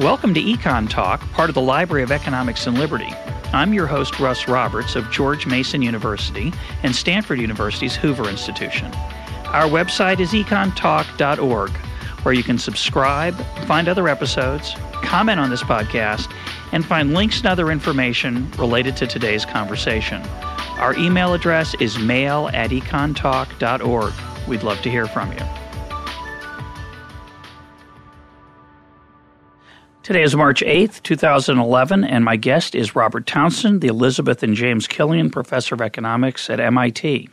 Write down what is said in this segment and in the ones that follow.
Welcome to Econ Talk, part of the Library of Economics and Liberty. I'm your host, Russ Roberts of George Mason University and Stanford University's Hoover Institution. Our website is econtalk.org, where you can subscribe, find other episodes, comment on this podcast, and find links and other information related to today's conversation. Our email address is mail at econtalk.org. We'd love to hear from you. Today is March 8th, 2011, and my guest is Robert Townsend, the Elizabeth and James Killian Professor of Economics at MIT.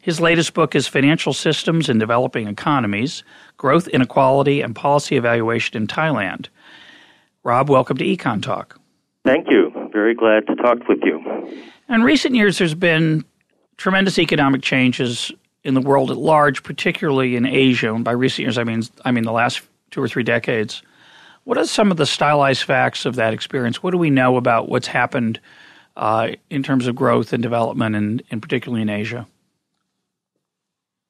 His latest book is Financial Systems in Developing Economies Growth, Inequality, and Policy Evaluation in Thailand. Rob, welcome to Econ Talk. Thank you. Very glad to talk with you. In recent years, there's been tremendous economic changes in the world at large, particularly in Asia. And by recent years, I mean I mean the last two or three decades. What are some of the stylized facts of that experience? What do we know about what's happened uh, in terms of growth and development, and, and particularly in Asia?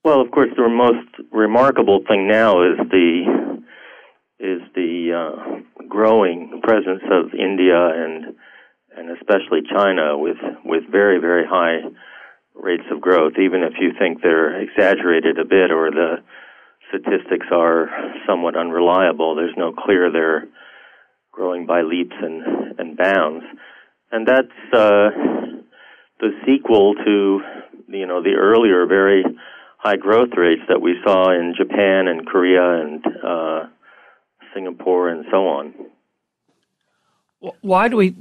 Well, of course, the most remarkable thing now is the is the uh, growing presence of India and and especially China with with very very high rates of growth. Even if you think they're exaggerated a bit or the statistics are somewhat unreliable. There's no clear they're growing by leaps and, and bounds. And that's uh, the sequel to you know the earlier very high growth rates that we saw in Japan and Korea and uh, Singapore and so on. Why do we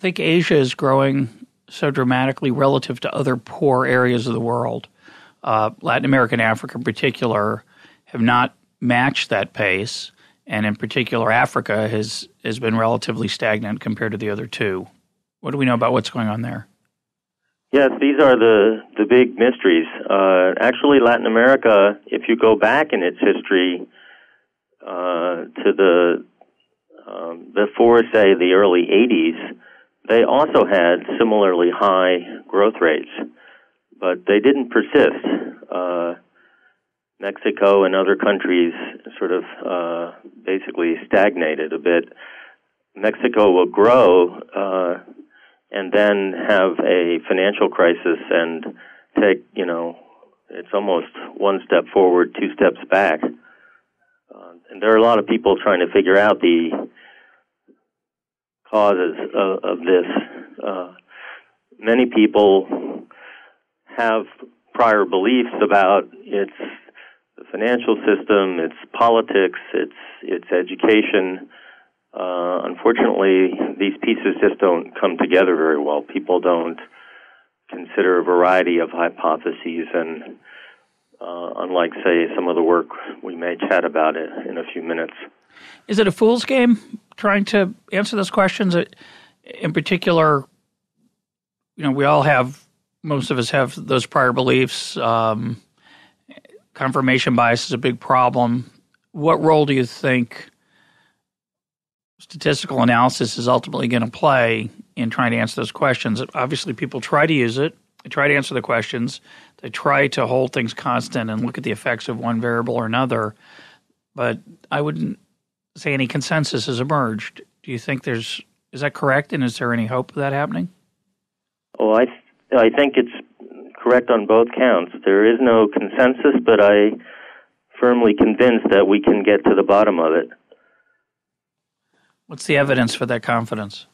think Asia is growing so dramatically relative to other poor areas of the world? Uh, Latin America and Africa, in particular, have not matched that pace, and in particular, Africa has has been relatively stagnant compared to the other two. What do we know about what's going on there? Yes, these are the the big mysteries. Uh, actually, Latin America, if you go back in its history uh, to the um, before, say, the early '80s, they also had similarly high growth rates, but they didn't persist. Uh, Mexico and other countries sort of uh, basically stagnated a bit. Mexico will grow uh, and then have a financial crisis and take, you know, it's almost one step forward, two steps back. Uh, and there are a lot of people trying to figure out the causes of, of this. Uh, many people have prior beliefs about its financial system, its politics, its its education. Uh, unfortunately, these pieces just don't come together very well. People don't consider a variety of hypotheses, and uh, unlike, say, some of the work we may chat about it in a few minutes. Is it a fool's game trying to answer those questions? In particular, you know, we all have, most of us have those prior beliefs. Um, confirmation bias is a big problem. What role do you think statistical analysis is ultimately going to play in trying to answer those questions? Obviously, people try to use it, they try to answer the questions, they try to hold things constant and look at the effects of one variable or another. But I wouldn't say any consensus has emerged. Do you think there's is that correct, and is there any hope of that happening? Well, I I think it's correct on both counts. There is no consensus, but I firmly convinced that we can get to the bottom of it. What's the evidence for that confidence?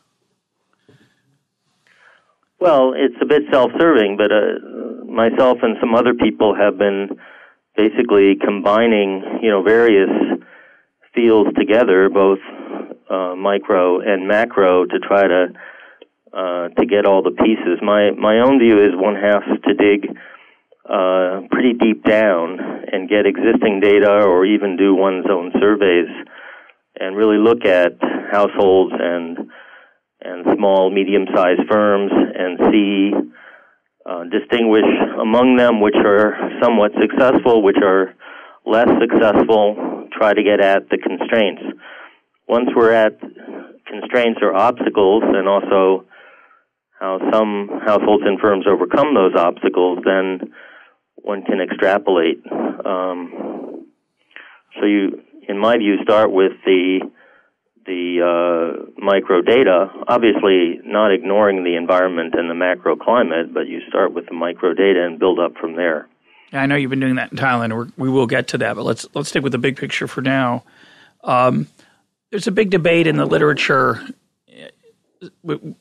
Well, it's a bit self-serving, but uh, myself and some other people have been basically combining, you know, various fields together, both uh, micro and macro, to try to uh, to get all the pieces. My my own view is one has to dig uh, pretty deep down and get existing data, or even do one's own surveys, and really look at households and and small, medium-sized firms, and see uh, distinguish among them which are somewhat successful, which are less successful. Try to get at the constraints. Once we're at constraints or obstacles, and also how some households and firms overcome those obstacles, then one can, extrapolate. Um, so you, in my view, start with the the uh, micro data, obviously not ignoring the environment and the macro climate, but you start with the micro data and build up from there. I know you've been doing that in Thailand. We're, we will get to that, but let's let's stick with the big picture for now. Um, there's a big debate in the literature.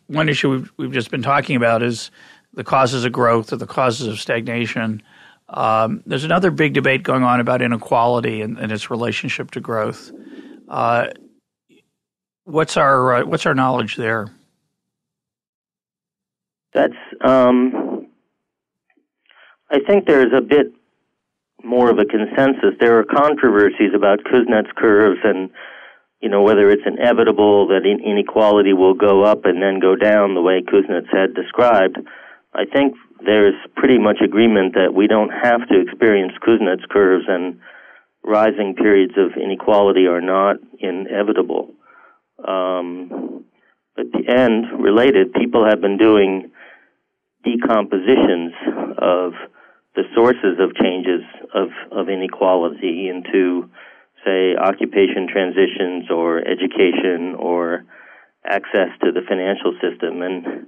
One issue we've, we've just been talking about is the causes of growth or the causes of stagnation. Um, there's another big debate going on about inequality and, and its relationship to growth. Uh, what's our uh, what's our knowledge there? That's um, I think there's a bit more of a consensus. There are controversies about Kuznets curves and you know whether it's inevitable that inequality will go up and then go down the way Kuznets had described. I think there's pretty much agreement that we don't have to experience Kuznets curves and rising periods of inequality are not inevitable. Um, at the end, related, people have been doing decompositions of the sources of changes of, of inequality into, say, occupation transitions or education or access to the financial system. And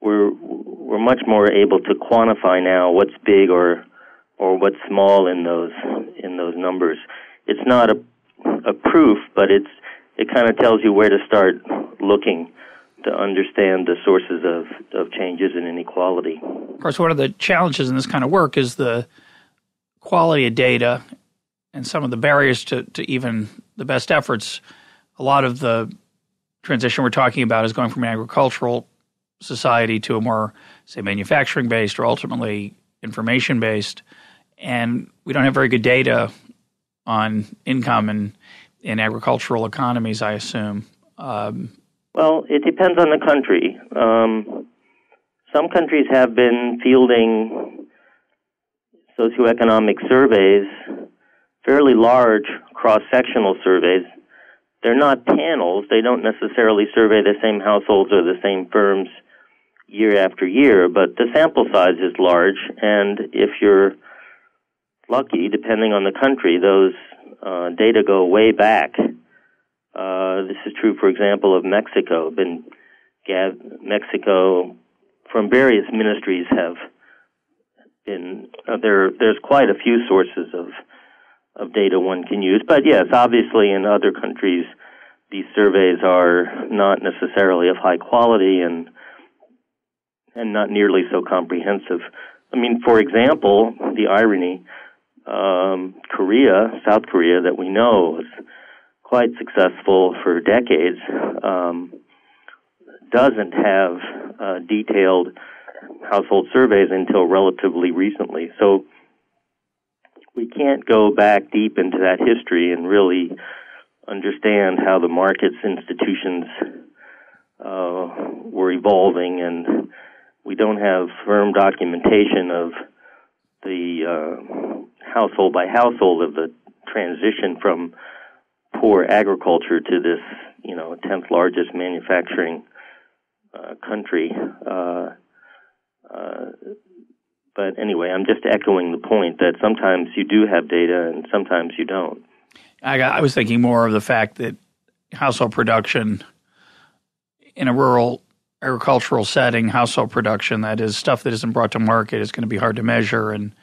we're we're much more able to quantify now what's big or or what's small in those in those numbers. It's not a a proof, but it's it kind of tells you where to start looking to understand the sources of, of changes in inequality. Of course, one of the challenges in this kind of work is the quality of data and some of the barriers to, to even the best efforts. A lot of the transition we're talking about is going from an agricultural society to a more, say, manufacturing based or ultimately information based. And we don't have very good data on income and in agricultural economies, I assume. Um, well, it depends on the country. Um, some countries have been fielding socioeconomic surveys, fairly large cross sectional surveys. They're not panels, they don't necessarily survey the same households or the same firms year after year, but the sample size is large, and if you're lucky, depending on the country, those uh, data go way back. Uh, this is true, for example, of Mexico. Been Mexico from various ministries have been uh, there. There's quite a few sources of of data one can use, but yes, obviously in other countries, these surveys are not necessarily of high quality and and not nearly so comprehensive. I mean, for example, the irony, um, Korea, South Korea, that we know is quite successful for decades, um, doesn't have uh, detailed household surveys until relatively recently. So we can't go back deep into that history and really understand how the markets institutions uh, were evolving and we don't have firm documentation of the uh, household by household of the transition from poor agriculture to this, you know, tenth largest manufacturing uh, country. But anyway, I'm just echoing the point that sometimes you do have data and sometimes you don't. I, got, I was thinking more of the fact that household production in a rural agricultural setting, household production, that is stuff that isn't brought to market, is going to be hard to measure, and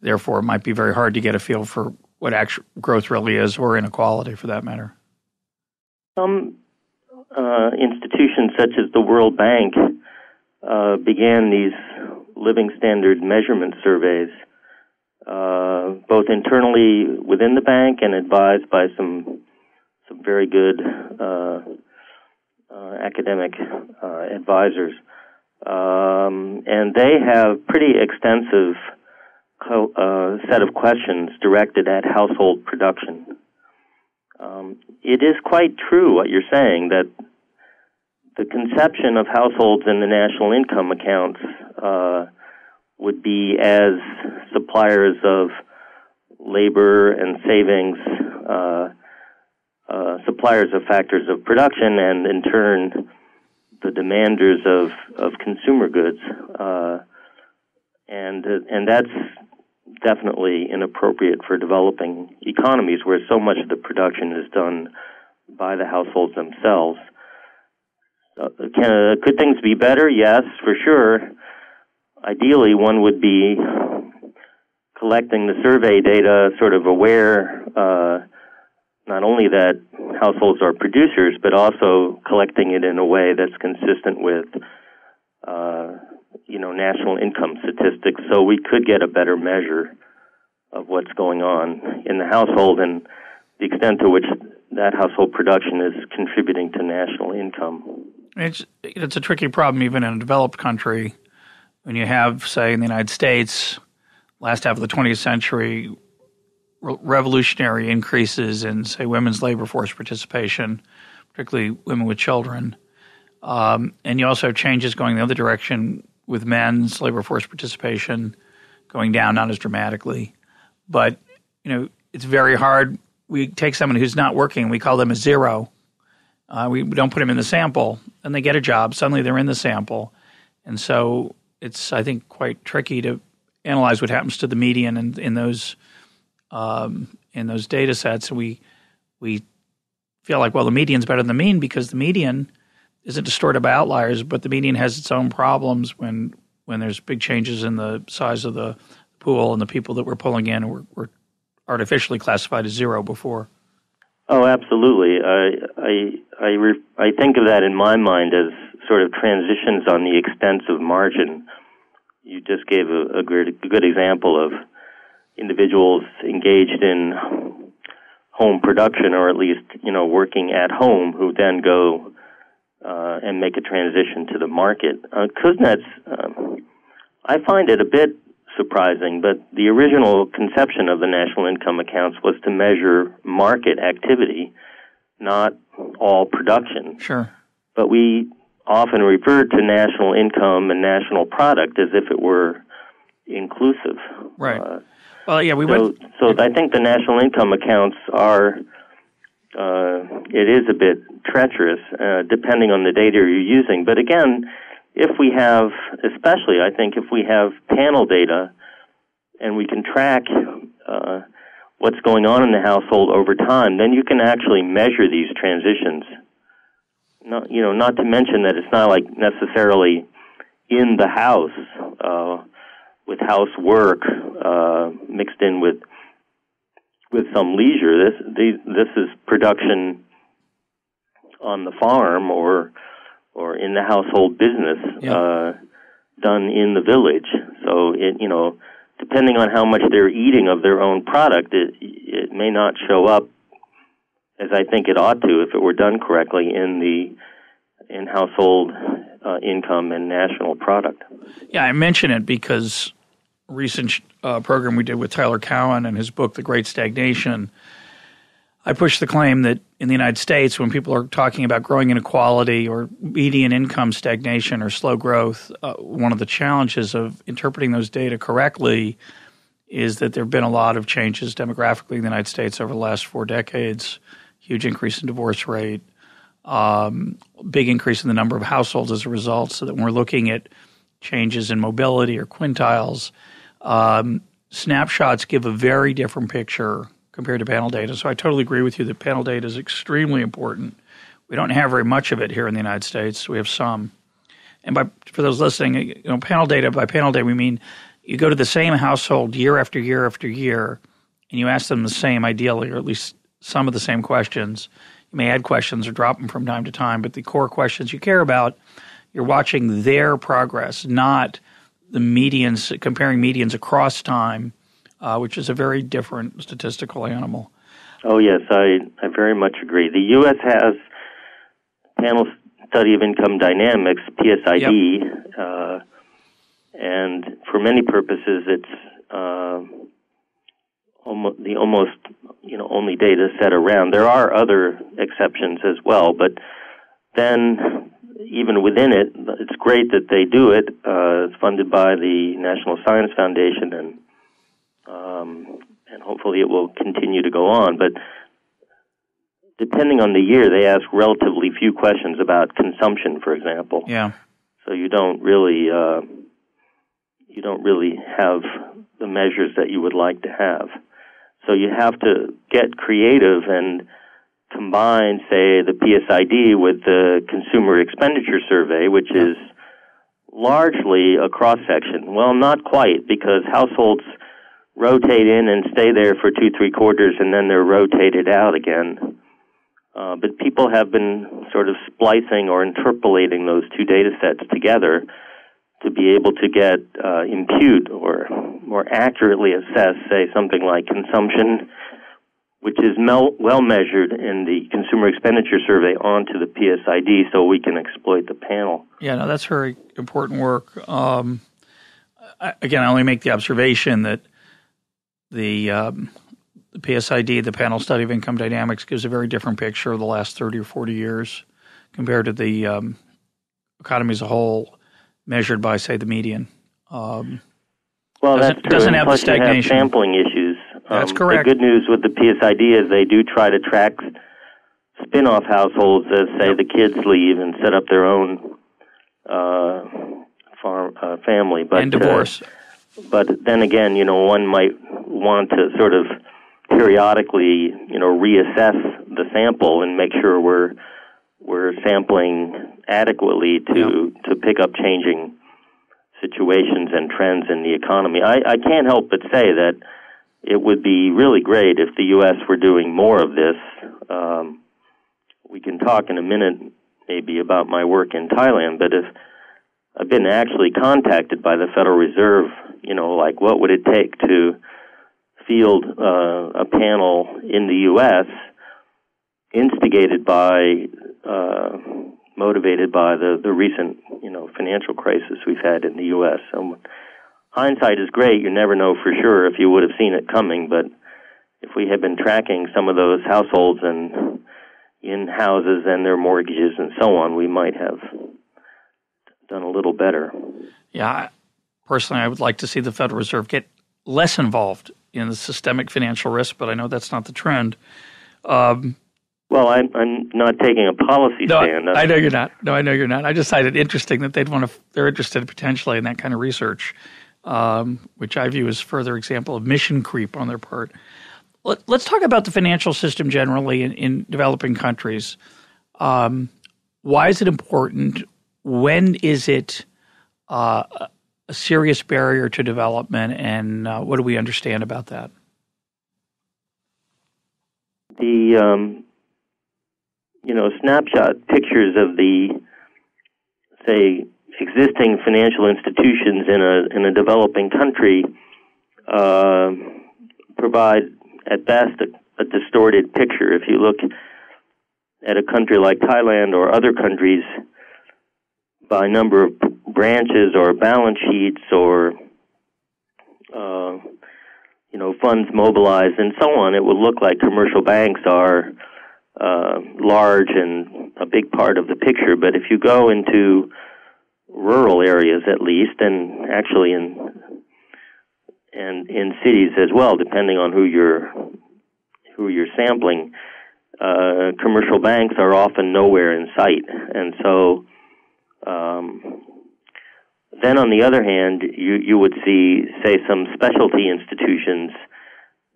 therefore it might be very hard to get a feel for what actual growth really is, or inequality for that matter. Some uh, institutions, such as the World Bank, uh, began these living standard measurement surveys, uh, both internally within the bank and advised by some some very good uh, uh, academic uh, advisors, um, and they have pretty extensive co- uh, set of questions directed at household production. Um, it is quite true what you're saying that the conception of households in the national income accounts uh, would be as suppliers of labor and savings uh, uh, suppliers of factors of production and in turn the demanders of, of consumer goods. Uh, and, and that's definitely inappropriate for developing economies where so much of the production is done by the households themselves. Uh, could things be better? Yes, for sure. Ideally, one would be collecting the survey data, sort of aware uh, not only that households are producers, but also collecting it in a way that's consistent with, uh, you know, national income statistics, so we could get a better measure of what's going on in the household and the extent to which that household production is contributing to national income. It's it's a tricky problem even in a developed country when you have, say, in the United States, last half of the 20th century, revolutionary increases in, say, women's labor force participation, particularly women with children. Um, and you also have changes going the other direction with men's labor force participation going down, not as dramatically. But, you know, it's very hard. We take someone who's not working, we call them a zero. Uh, we don't put them in the sample, and they get a job. Suddenly they're in the sample. And so it's, I think, quite tricky to analyze what happens to the median in, in those um, in those data sets. We we feel like well the median's better than the mean because the median isn't distorted by outliers, but the median has its own problems when when there's big changes in the size of the pool and the people that we're pulling in were, were artificially classified as zero before. Oh, absolutely. I I I, re- I think of that in my mind as sort of transitions on the extensive margin. You just gave a, a, good, a good example of individuals engaged in home production, or at least you know working at home, who then go uh, and make a transition to the market. Uh, Kuznets, um, I find it a bit surprising, but the original conception of the national income accounts was to measure market activity, not all production. Sure. But we often refer to national income and national product as if it were inclusive. Right. Uh, well, yeah, we so, went. So I think the national income accounts are. Uh, it is a bit treacherous, uh, depending on the data you're using. But again, if we have, especially, I think if we have panel data, and we can track uh, what's going on in the household over time, then you can actually measure these transitions. Not, you know, not to mention that it's not like necessarily in the house. Uh, with housework uh, mixed in with with some leisure. This this is production on the farm or or in the household business yeah. uh, done in the village. So it you know depending on how much they're eating of their own product, it it may not show up as I think it ought to if it were done correctly in the in household uh, income and national product. Yeah, I mention it because recent uh, program we did with Tyler Cowen and his book, The Great Stagnation, I push the claim that in the United States, when people are talking about growing inequality or median income stagnation or slow growth, uh, one of the challenges of interpreting those data correctly is that there have been a lot of changes demographically in the United States over the last four decades. Huge increase in divorce rate, um, big increase in the number of households as a result. So that when we're looking at changes in mobility or quintiles, um, snapshots give a very different picture compared to panel data. So I totally agree with you that panel data is extremely important. We don't have very much of it here in the United States. We have some. And by for those listening, you know, panel data by panel data we mean you go to the same household year after year after year, and you ask them the same, ideally, or at least some of the same questions. You may add questions or drop them from time to time, but the core questions you care about, you're watching their progress, not the medians, comparing medians across time, uh, which is a very different statistical animal. Oh, yes, I, I very much agree. The U.S. has panel study of income dynamics, PSID, yep. uh, and for many purposes, it's uh, almost, the almost you know only data set around. There are other exceptions as well, but then even within it, it's great that they do it. Uh, it's funded by the National Science Foundation, and um, and hopefully it will continue to go on. But depending on the year, they ask relatively few questions about consumption, for example. Yeah. So you don't really uh, you don't really have the measures that you would like to have. So you have to get creative and combine, say, the PSID with the Consumer Expenditure Survey, which is largely a cross section. Well, not quite, because households rotate in and stay there for two, three quarters, and then they're rotated out again. Uh, but people have been sort of splicing or interpolating those two data sets together to be able to get uh, impute or more accurately assess, say, something like consumption, which is mel- well measured in the Consumer Expenditure Survey onto the PSID so we can exploit the panel. Yeah, no, that's very important work. Um, I, again, I only make the observation that the, um, the PSID, the panel study of income dynamics, gives a very different picture of the last 30 or 40 years compared to the um, economy as a whole measured by, say, the median. Um, well, that's true. Doesn't have Plus the stagnation. Have sampling issues. That's Um, correct. The good news with the PSID is they do try to track spin-off households as, say, the kids leave and set up their own uh, farm uh, family. But and uh, divorce. But then again, you know, one might want to sort of periodically, you know, reassess the sample and make sure we're we're sampling adequately to to pick up changing situations and trends in the economy. I, I can't help but say that it would be really great if the U.S. were doing more of this. Um, we can talk in a minute maybe about my work in Thailand, but if I've been actually contacted by the Federal Reserve, you know, like what would it take to field uh, a panel in the U.S. instigated by, uh, motivated by the, the recent, you know, financial crisis we've had in the U.S. So hindsight is great. You never know for sure if you would have seen it coming, but if we had been tracking some of those households and in houses and their mortgages and so on, we might have done a little better. Yeah, personally, I would like to see the Federal Reserve get less involved in the systemic financial risk, but I know that's not the trend. Um, Well, I'm, I'm not taking a policy no, stand. I know you're not. No, I know you're not. I just find it interesting that they'd want to. They're interested potentially in that kind of research, um, which I view as further example of mission creep on their part. Let, let's talk about the financial system generally in, in developing countries. Um, why is it important? When is it uh, a serious barrier to development, and uh, what do we understand about that? the um, you know snapshot pictures of the say existing financial institutions in a in a developing country uh, provide at best a, a distorted picture. If you look at a country like Thailand or other countries by number of branches or balance sheets or uh, you know funds mobilized and so on, it will look like commercial banks are uh, large and a big part of the picture. But if you go into rural areas, at least, and actually in and in cities as well, depending on who you're who you're sampling, uh, commercial banks are often nowhere in sight, and so. Um, then, on the other hand, you you would see, say, some specialty institutions,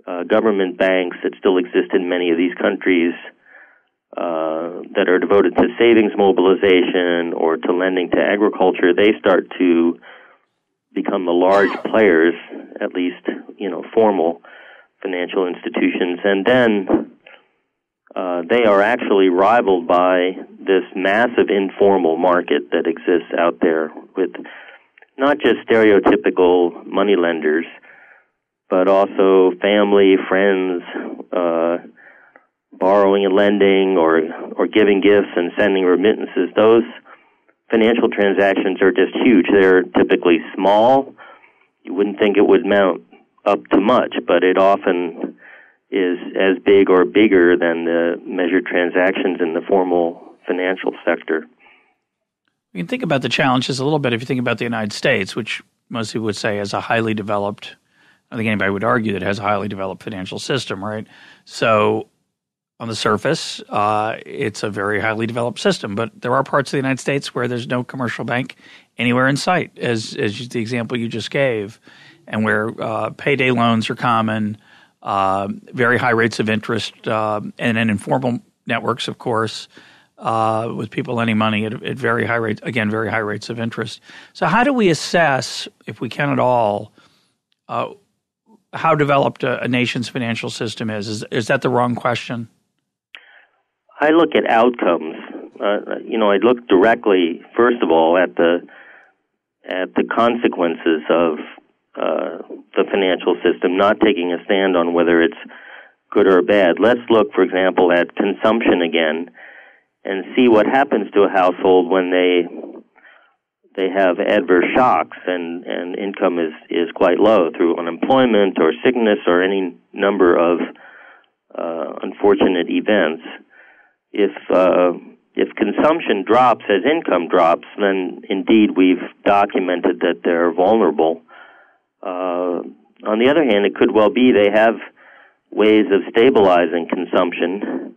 uh, government banks that still exist in many of these countries, uh, that are devoted to savings mobilization or to lending to agriculture. They start to become the large players, at least you know, formal financial institutions, and then. Uh, they are actually rivaled by this massive informal market that exists out there with not just stereotypical money lenders, but also family, friends, uh, borrowing and lending, or or giving gifts and sending remittances. Those financial transactions are just huge. They're typically small. You wouldn't think it would mount up to much, but it often is as big or bigger than the measured transactions in the formal financial sector. You can think about the challenges a little bit if you think about the United States, which most people would say has a highly developed. I think anybody would argue that it has a highly developed financial system, right? So, on the surface, uh, it's a very highly developed system, but there are parts of the United States where there's no commercial bank anywhere in sight, as as the example you just gave, and where uh, payday loans are common, very high rates of interest, uh, and an informal networks, of course, uh, with people lending money at, at, very high rates, again, very high rates of interest. So, how do we assess, if we can at all, uh, how developed a, a, nation's financial system is? is? Is that the wrong question? I look at outcomes. Uh, you know, I look directly, first of all, at the at the consequences of uh, the financial system, not taking a stand on whether it's good or bad. Let's look, for example, at consumption again and see what happens to a household when they they have adverse shocks and, and income is, is quite low through unemployment or sickness or any number of uh, unfortunate events. If uh, if consumption drops as income drops, then indeed we've documented that they're vulnerable. Uh, on the other hand, it could well be they have ways of stabilizing consumption,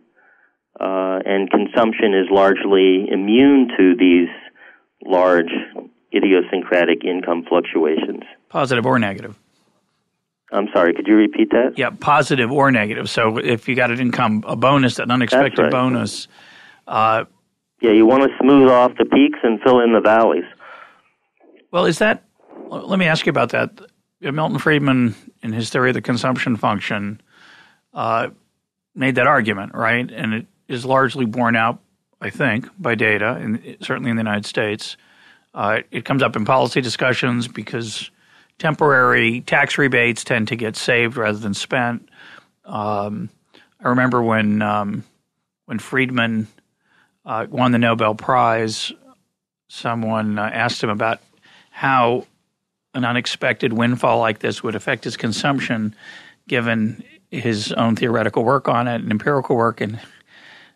uh, and consumption is largely immune to these large idiosyncratic income fluctuations. Positive or negative? I'm sorry, could you repeat that? Yeah, positive or negative. So if you got an income, a bonus, an unexpected right. bonus. Uh, yeah, you want to smooth off the peaks and fill in the valleys. Well, is that, let me ask you about that. Milton Friedman, in his theory of the consumption function, uh, made that argument, right? And it is largely borne out, I think, by data, and certainly in the United States. Uh, it comes up in policy discussions because temporary tax rebates tend to get saved rather than spent. Um, I remember when um, when Friedman uh, won the Nobel Prize, someone uh, asked him about how an unexpected windfall like this would affect his consumption, given his own theoretical work on it and empirical work. And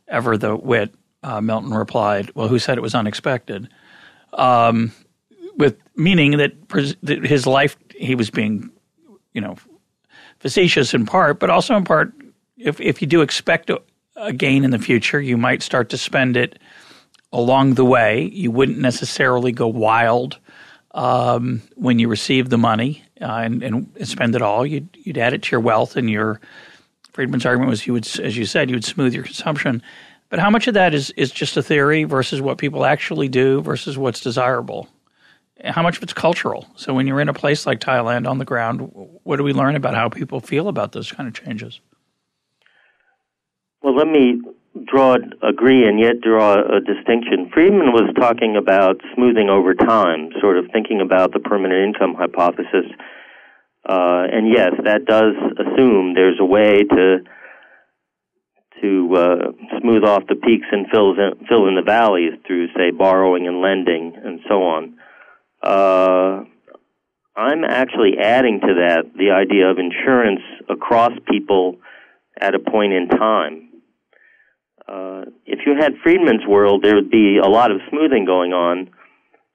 ever the wit, uh, Milton replied, "Well, who said it was unexpected?" Um, with meaning that, that his life he was being, you know, facetious in part, but also in part, if if you do expect a, a gain in the future, you might start to spend it along the way. You wouldn't necessarily go wild um, when you receive the money uh, and, and, spend it all. You'd, you'd add it to your wealth, and your Friedman's argument was you would, as you said, you would smooth your consumption. But how much of that is is just a theory versus what people actually do versus what's desirable? How much of it's cultural? So when you're in a place like Thailand on the ground, what do we learn about how people feel about those kind of changes? Well, let me draw agree and yet draw a distinction. Friedman was talking about smoothing over time, sort of thinking about the permanent income hypothesis. Uh, and yes, that does assume there's a way to to uh, smooth off the peaks and fill in, fill in the valleys through, say, borrowing and lending and so on. Uh, I'm actually adding to that the idea of insurance across people at a point in time. Uh, if you had Friedman's world, there would be a lot of smoothing going on,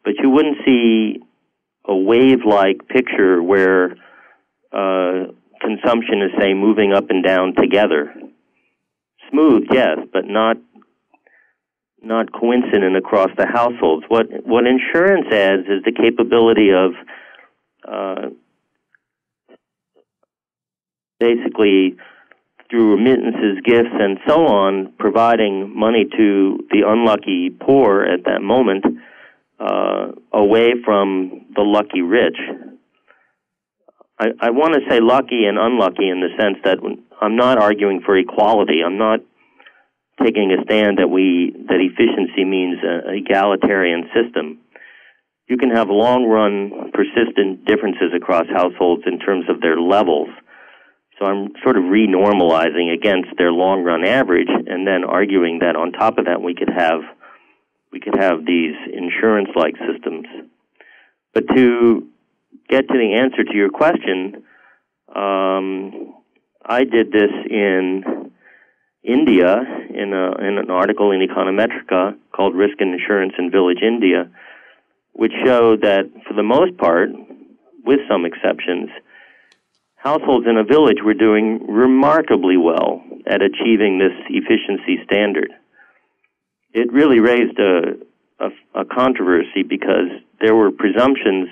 but you wouldn't see a wave-like picture where uh, consumption is, say, moving up and down together. Smooth, yes, but not not coincident across the households. What what insurance adds is the capability of uh, basically through remittances, gifts, and so on, providing money to the unlucky poor at that moment uh, away from the lucky rich. I, I want to say lucky and unlucky in the sense that I'm not arguing for equality. I'm not taking a stand that we that efficiency means an egalitarian system. You can have long run persistent differences across households in terms of their levels so I'm sort of renormalizing against their long run average and then arguing that on top of that we could have we could have these insurance like systems. But to get to the answer to your question, um, I did this in India in, a, in an article in Econometrica called Risk and Insurance in Village India, which showed that for the most part, with some exceptions, households in a village were doing remarkably well at achieving this efficiency standard. It really raised a, a, a controversy because there were presumptions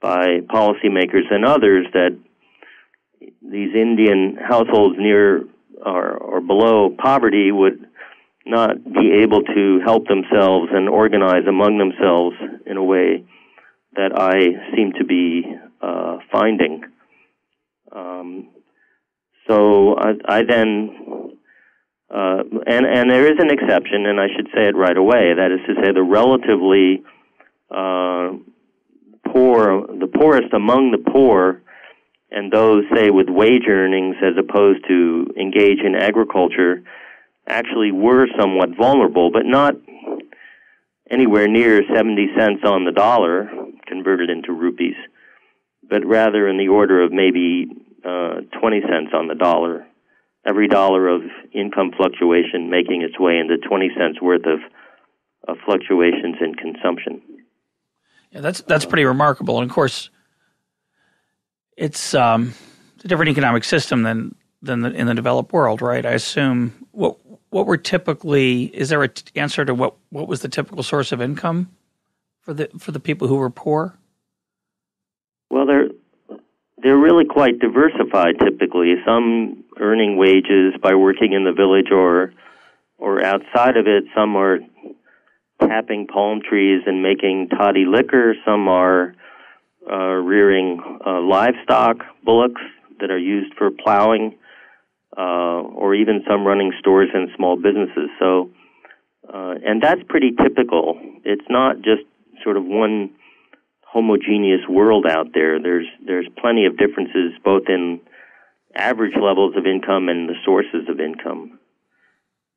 by policymakers and others that these Indian households near or, or below poverty would not be able to help themselves and organize among themselves in a way that I seem to be uh, finding. Um, so I, I then, uh, and and there is an exception, and I should say it right away. That is to say, the relatively uh, poor, the poorest among the poor, and those say with wage earnings as opposed to engage in agriculture actually were somewhat vulnerable, but not anywhere near 70 cents on the dollar converted into rupees, but rather in the order of maybe uh, 20 cents on the dollar. Every dollar of income fluctuation making its way into 20 cents worth of, of fluctuations in consumption. Yeah, that's that's pretty remarkable. And of course, it's um, a different economic system than than the, in the developed world, right? I assume what what were typically is there an answer to what what was the typical source of income for the for the people who were poor? Well, they're they're really quite diversified. Typically, some earning wages by working in the village or or outside of it. Some are tapping palm trees and making toddy liquor. Some are uh, rearing uh, livestock, bullocks that are used for plowing uh, or even some running stores and small businesses. So, uh, and that's pretty typical. It's not just sort of one homogeneous world out there. There's there's plenty of differences both in average levels of income and the sources of income.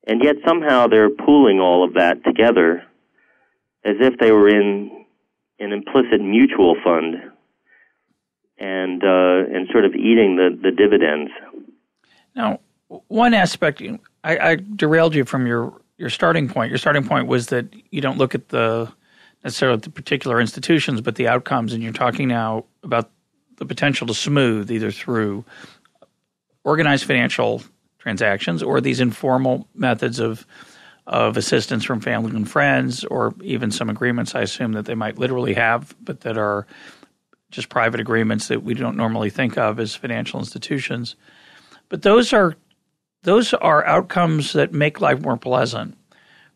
And yet somehow they're pooling all of that together as if they were in an implicit mutual fund and uh, and sort of eating the, the dividends. Now, one aspect, I, I derailed you from your, your starting point. Your starting point was that you don't look at the necessarily the particular institutions, but the outcomes. And you're talking now about the potential to smooth either through organized financial transactions or these informal methods of of assistance from family and friends, or even some agreements I assume that they might literally have, but that are just private agreements that we don't normally think of as financial institutions. But those are those are outcomes that make life more pleasant,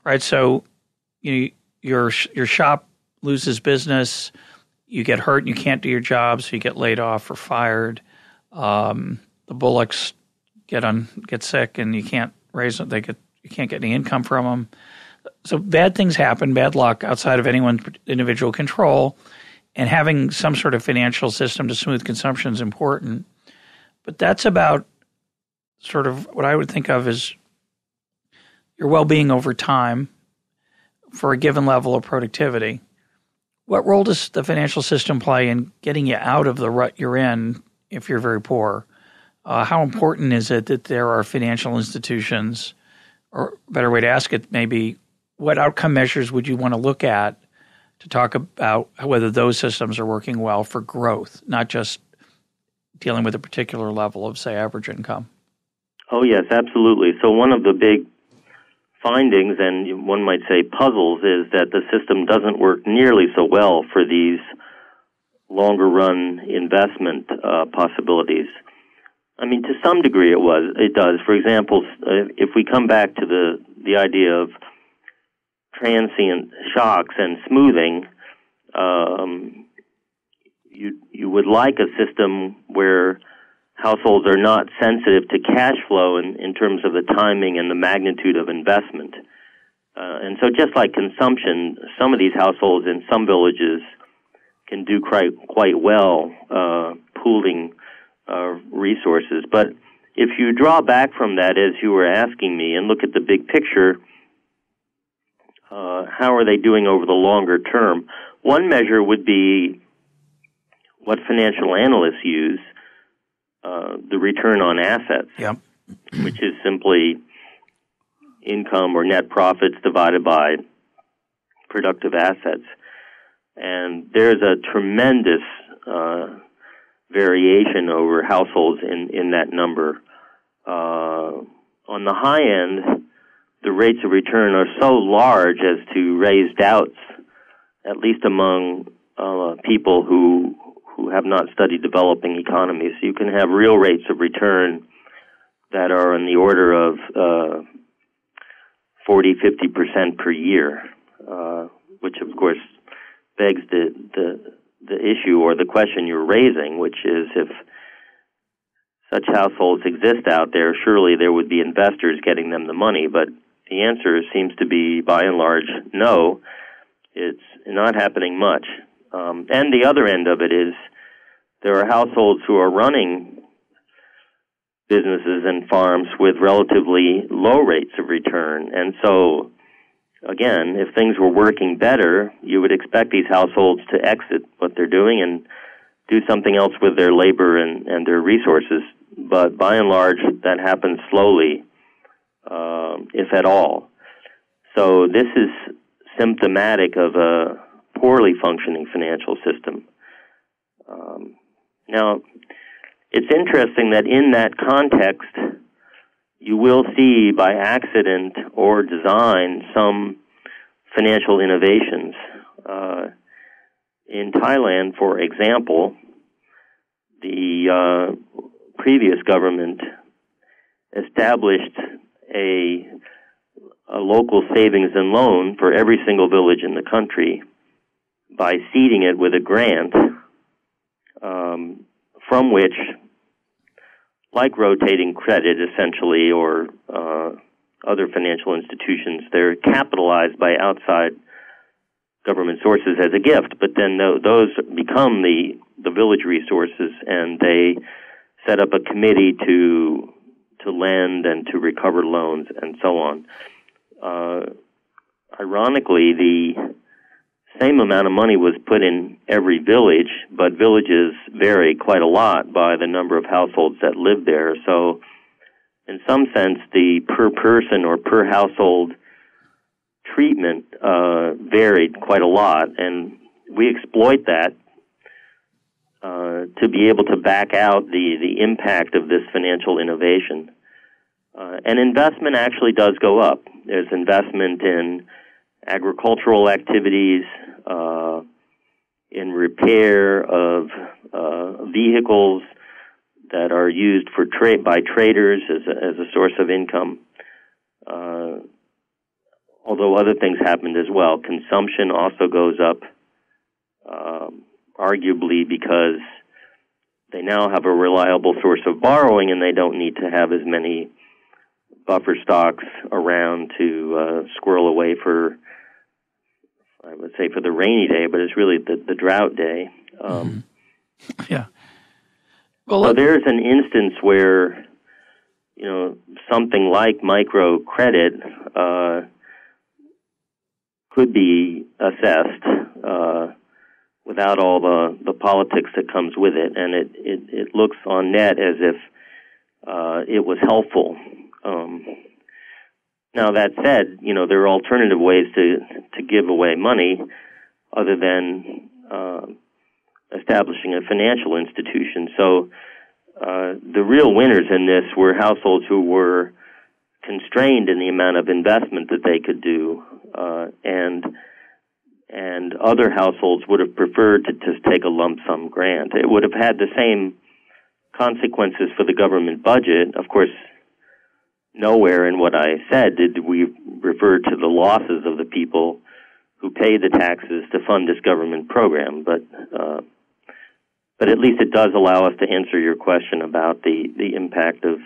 right? So you your your shop loses business, you get hurt and you can't do your job, so you get laid off or fired. Um, the bullocks get on get sick and you can't raise them. They get you can't get any income from them. So bad things happen, bad luck outside of anyone's individual control, and having some sort of financial system to smooth consumption is important. But that's about sort of what I would think of as your well being over time for a given level of productivity. What role does the financial system play in getting you out of the rut you're in if you're very poor? Uh, how important is it that there are financial institutions, or better way to ask it, maybe what outcome measures would you want to look at to talk about whether those systems are working well for growth, not just dealing with a particular level of, say, average income? Oh, yes, absolutely. So, one of the big findings, and one might say puzzles, is that the system doesn't work nearly so well for these longer run investment uh, possibilities. I mean, to some degree, it was. It does. For example, uh, if we come back to the the idea of transient shocks and smoothing, um, you you would like a system where households are not sensitive to cash flow in, in terms of the timing and the magnitude of investment. Uh, and so, just like consumption, some of these households in some villages can do quite quite well uh, pooling uh, resources. But if you draw back from that, as you were asking me, and look at the big picture, uh, how are they doing over the longer term? One measure would be what financial analysts use, uh, the return on assets, yep. which is simply income or net profits divided by productive assets. And there's a tremendous uh, variation over households in, in that number. Uh, on the high end, the rates of return are so large as to raise doubts, at least among uh, people who who have not studied developing economies. You can have real rates of return that are in the order of uh, 40, 50 percent per year, uh, which of course begs the, the the issue or the question you're raising, which is if such households exist out there, surely there would be investors getting them the money. But the answer seems to be, by and large, no. It's not happening much. Um, and the other end of it is there are households who are running businesses and farms with relatively low rates of return. And so, again, if things were working better, you would expect these households to exit what they're doing and do something else with their labor and, and their resources but by and large, that happens slowly, uh, if at all. So this is symptomatic of a poorly functioning financial system. Um, now, it's interesting that in that context, you will see by accident or design some financial innovations. Uh, in Thailand, for example, the uh, previous government established a, a local savings and loan for every single village in the country by seeding it with a grant um, from which, like rotating credit essentially or uh, other financial institutions, they're capitalized by outside government sources as a gift, but then those become the, the village resources and they set up a committee to to lend and to recover loans and so on. Uh, ironically, the same amount of money was put in every village, but villages vary quite a lot by the number of households that live there. So, in some sense, the per person or per household treatment uh, varied quite a lot, and we exploit that uh, to be able to back out the, the impact of this financial innovation. Uh, and investment actually does go up. There's investment in agricultural activities, uh, in repair of uh, vehicles that are used for trade by traders as a, as a source of income. Uh, although other things happened as well, consumption also goes up. Um, arguably because they now have a reliable source of borrowing and they don't need to have as many buffer stocks around to uh, squirrel away for, I would say, for the rainy day, but it's really the, the drought day. Um, mm-hmm. Yeah. Well, so there's an instance where, you know, something like microcredit uh, could be assessed. Uh, without all the, the politics that comes with it. And it, it, it looks on net as if uh, it was helpful. Um, now that said, you know there are alternative ways to to give away money other than uh, establishing a financial institution. So uh, the real winners in this were households who were constrained in the amount of investment that they could do, uh, and and other households would have preferred to just take a lump sum grant. It would have had the same consequences for the government budget. Of course, nowhere in what I said did we refer to the losses of the people who pay the taxes to fund this government program, but uh, but at least it does allow us to answer your question about the, the impact of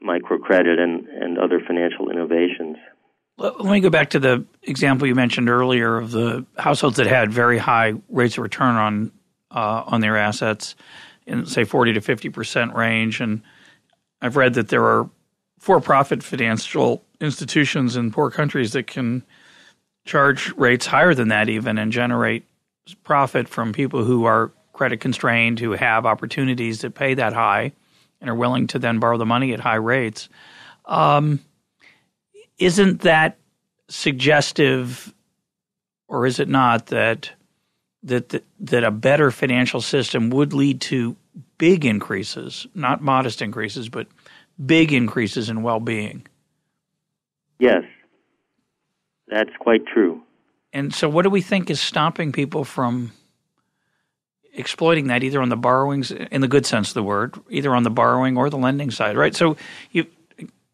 microcredit and, and other financial innovations. Let me go back to the example you mentioned earlier of the households that had very high rates of return on uh, on their assets, in say forty to fifty percent range. And I've read that there are for-profit financial institutions in poor countries that can charge rates higher than that even and generate profit from people who are credit constrained, who have opportunities that pay that high, and are willing to then borrow the money at high rates. Um, isn't that suggestive, or is it not, that that that a better financial system would lead to big increases, not modest increases, but big increases in well-being? Yes, that's quite true. And so, what do we think is stopping people from exploiting that either on the borrowings, in the good sense of the word, either on the borrowing or the lending side, right? So you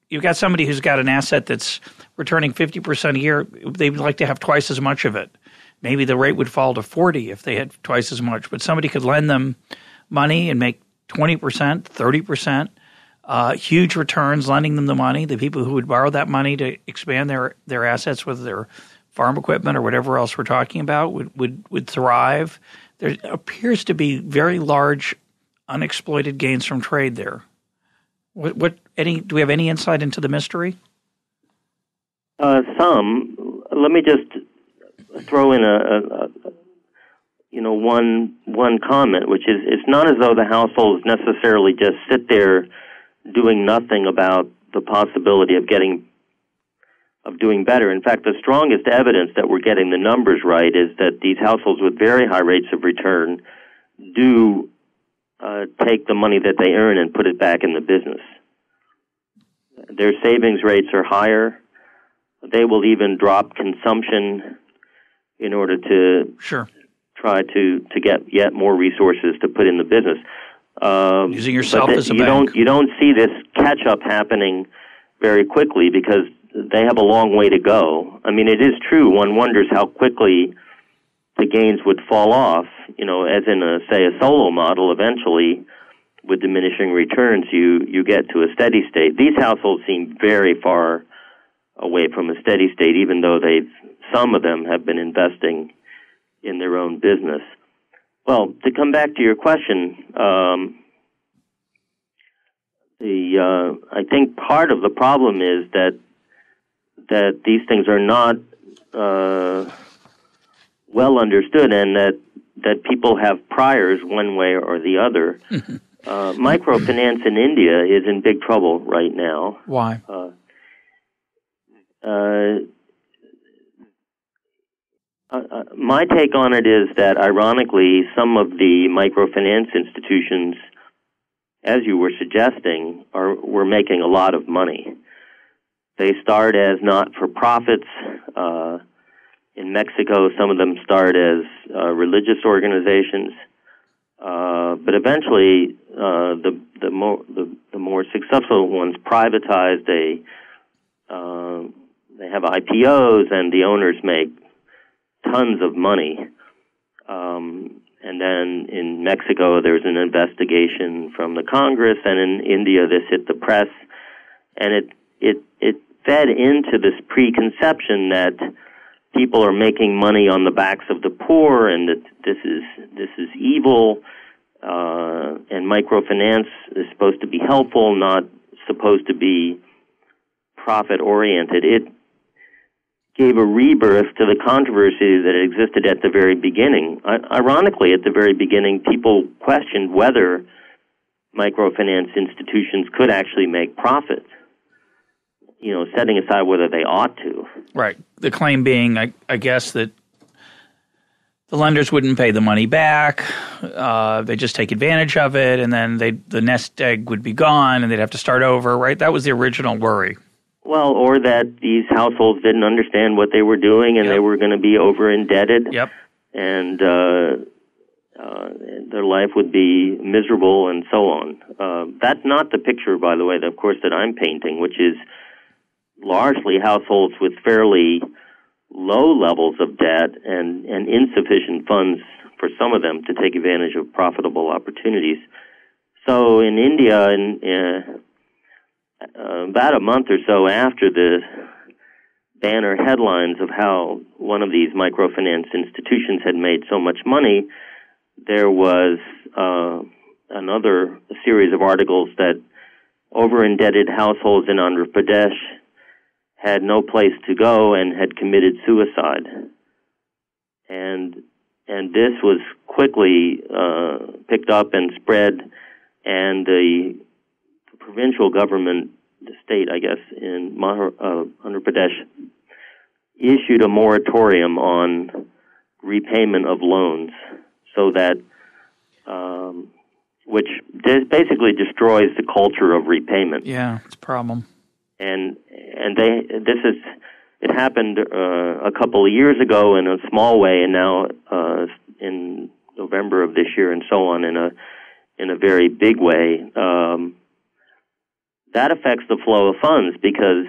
you've got somebody who's got an asset that's returning 50% a year. They'd like to have twice as much of it. Maybe the rate would fall to 40 if they had twice as much, but somebody could lend them money and make 20%, 30%, uh, huge returns lending them the money. The people who would borrow that money to expand their, their assets with their farm equipment or whatever else we're talking about would, would, would thrive. There appears to be very large unexploited gains from trade there. What, what any do we have any insight into the mystery? Uh, some. Let me just throw in a, a, a, you know one one comment, which is it's not as though the households necessarily just sit there doing nothing about the possibility of getting of doing better. In fact, the strongest evidence that we're getting the numbers right is that these households with very high rates of return do uh, take the money that they earn and put it back in the business. Their savings rates are higher. They will even drop consumption in order to sure. try to, to get yet more resources to put in the business. Um, Using yourself as a you bank. don't you don't see this catch up happening very quickly because they have a long way to go. I mean, it is true. One wonders how quickly the gains would fall off. You know, as in a say a Solow model, eventually with diminishing returns, you you get to a steady state. These households seem very far away from a steady state, even though they've some of them have been investing in their own business. Well, to come back to your question, um, the uh, I think part of the problem is that that these things are not uh, well understood, and that that people have priors one way or the other. uh, microfinance in India is in big trouble right now. Why? Uh, uh, my take on it is that, ironically, some of the microfinance institutions, as you were suggesting, are were making a lot of money. They start as not for profits. Uh, in Mexico, some of them start as uh, religious organizations, uh, but eventually, the the more the, the more successful ones privatize. They they have IPOs, and the owners make tons of money. Um, and then in Mexico, there's an investigation from the Congress, and in India, this hit the press, and it it it fed into this preconception that people are making money on the backs of the poor, and that this is this is evil, uh, and microfinance is supposed to be helpful, not supposed to be profit oriented. It gave a rebirth to the controversy that existed at the very beginning. ironically, at the very beginning, people questioned whether microfinance institutions could actually make profits. You know, setting aside whether they ought to. Right. The claim being, I, I guess, that the lenders wouldn't pay the money back. Uh, they just take advantage of it, and then the nest egg would be gone, and they'd have to start over. Right. That was the original worry. Well, or that these households didn't understand what they were doing and yep. they were going to be over indebted. Yep. And uh, uh, their life would be miserable and so on. Uh, that's not the picture, by the way, that, of course, that I'm painting, which is largely households with fairly low levels of debt and, and insufficient funds for some of them to take advantage of profitable opportunities. So in India, in, uh, uh, about a month or so after the banner headlines of how one of these microfinance institutions had made so much money, there was uh, another series of articles that over indebted households in Andhra Pradesh had no place to go and had committed suicide. And and this was quickly uh, picked up and spread, and the provincial government, the state, I guess, in Mahar, uh, Andhra Pradesh, issued a moratorium on repayment of loans, so that um, which basically destroys the culture of repayment. Yeah, it's a problem. And and they this is it happened uh, a couple of years ago in a small way, and now uh, in November of this year, and so on in a in a very big way. Um, that affects the flow of funds because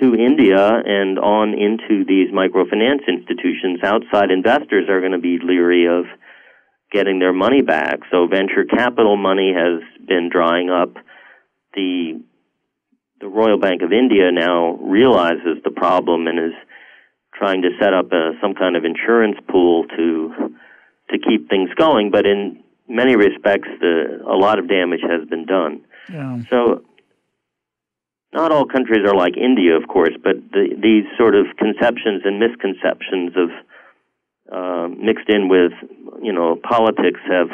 to India and on into these microfinance institutions, outside investors are going to be leery of getting their money back. So venture capital money has been drying up. The the Royal Bank of India now realizes the problem and is trying to set up a, some kind of insurance pool to to keep things going. But in many respects, the, a lot of damage has been done. Yeah. So not all countries are like India, of course, but the, these sort of conceptions and misconceptions of uh, mixed in with you know politics have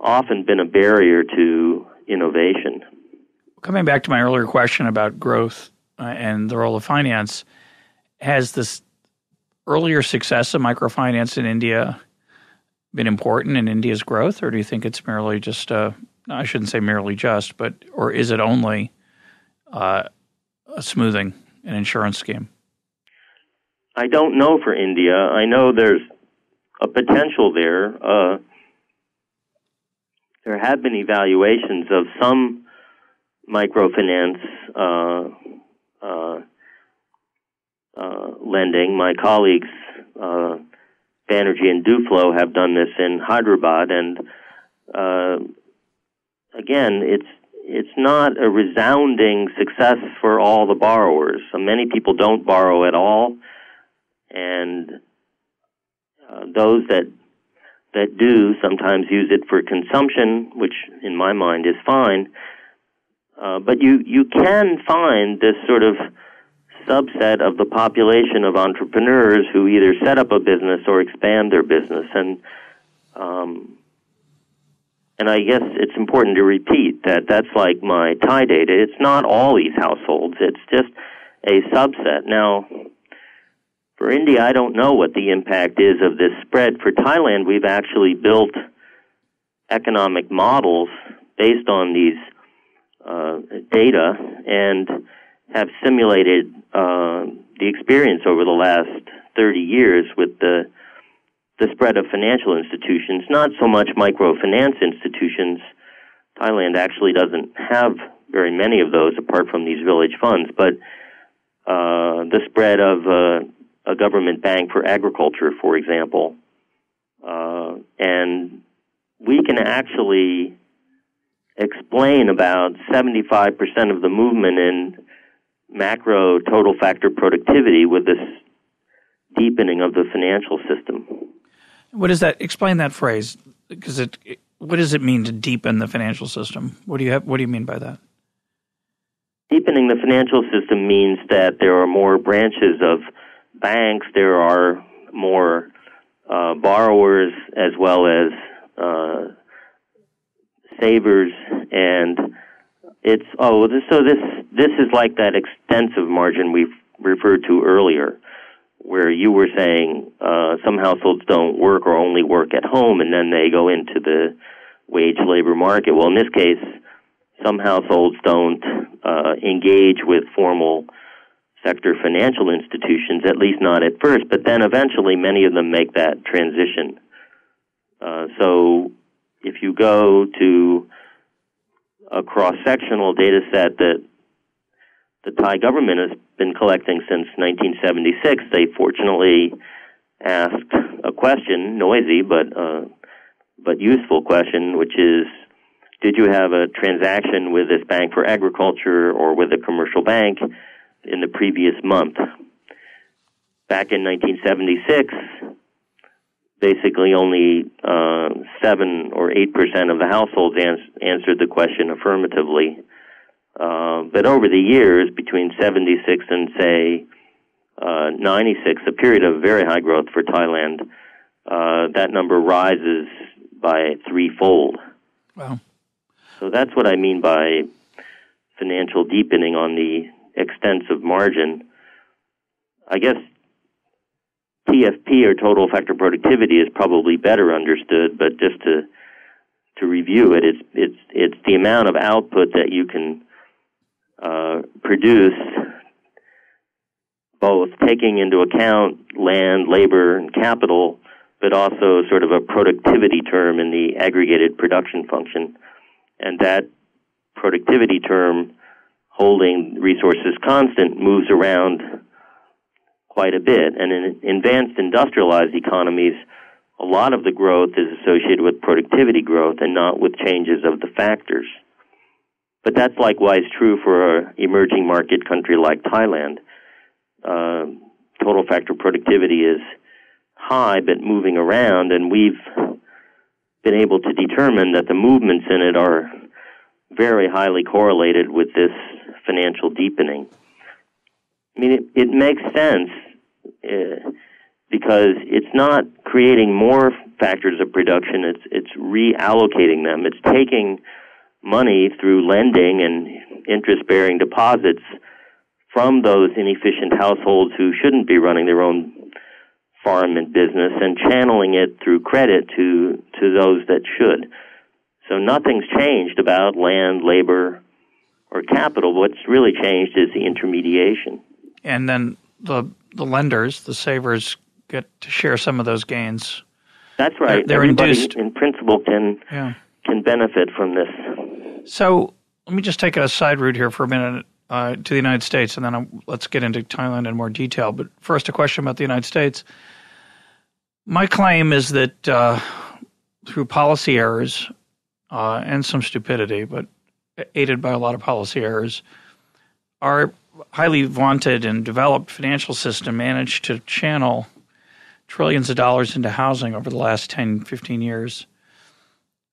often been a barrier to innovation. Coming back to my earlier question about growth uh, and the role of finance, has this earlier success of microfinance in India been important in India's growth, or do you think it's merely just a, I shouldn't say merely just, but or is it only uh, a smoothing an insurance scheme? I don't know for India. I know there's a potential there. Uh, there have been evaluations of some microfinance uh, uh, uh lending. My colleagues, uh, Banerjee and Duflo, have done this in Hyderabad, and uh, again, it's it's not a resounding success for all the borrowers. So many people don't borrow at all, and uh, those that that do sometimes use it for consumption, which in my mind is fine. Uh, but you you can find this sort of subset of the population of entrepreneurs who either set up a business or expand their business, and um, and I guess it's important to repeat that that's like my Thai data. It's not all these households. It's just a subset. Now, for India, I don't know what the impact is of this spread. For Thailand, we've actually built economic models based on these uh, data and have simulated uh, the experience over the last 30 years with the the spread of financial institutions, not so much microfinance institutions. Thailand actually doesn't have very many of those apart from these village funds, but uh, the spread of uh, a government bank for agriculture, for example. Uh, and we can actually explain about 75% of the movement in macro total factor productivity with this deepening of the financial system. What does that explain that phrase? Because it, what does it mean to deepen the financial system? What do you have, what do you mean by that? Deepening the financial system means that there are more branches of banks, there are more uh, borrowers as well as uh, savers, and it's oh, this, so this this is like that extensive margin we referred to earlier, where you were saying uh, some households don't work or only work at home, and then they go into the wage labor market. Well, in this case, some households don't uh, engage with formal sector financial institutions, at least not at first, but then eventually many of them make that transition. Uh, so if you go to a cross sectional data set that the Thai government has been collecting since 1976, they fortunately asked a question, noisy but uh, but useful question, which is, did you have a transaction with this bank for agriculture or with a commercial bank? in the previous month. Back in 1976, basically only uh, 7 or 8% of the households ans- answered the question affirmatively. Uh, but over the years, between 76 and say uh, 96, a period of very high growth for Thailand, uh, that number rises by threefold. Wow. So that's what I mean by financial deepening on the extensive margin. I guess TFP or total factor productivity is probably better understood, but just to to review it, it's it's it's the amount of output that you can uh, produce, both taking into account land, labor, and capital, but also sort of a productivity term in the aggregated production function. And that productivity term, holding resources constant, moves around quite a bit. And in advanced industrialized economies, a lot of the growth is associated with productivity growth and not with changes of the factors. But that's likewise true for an emerging market country like Thailand. Uh, total factor productivity is high but moving around, and we've been able to determine that the movements in it are very highly correlated with this financial deepening. I mean, it, it makes sense uh, because it's not creating more factors of production; it's it's reallocating them. It's taking money through lending and interest-bearing deposits from those inefficient households who shouldn't be running their own farm and business and channeling it through credit to to those that should. So nothing's changed about land, labor, or capital. What's really changed is the intermediation. And then the the lenders, the savers, get to share some of those gains. That's right. They're, they're Everybody, induced. in principle, can yeah. can benefit from this. So let me just take a side route here for a minute uh, to the United States, and then I'll, let's get into Thailand in more detail. But first, a question about the United States. My claim is that uh, through policy errors uh, and some stupidity, but aided by a lot of policy errors, our highly vaunted and developed financial system managed to channel trillions of dollars into housing over the last 10, 15 years.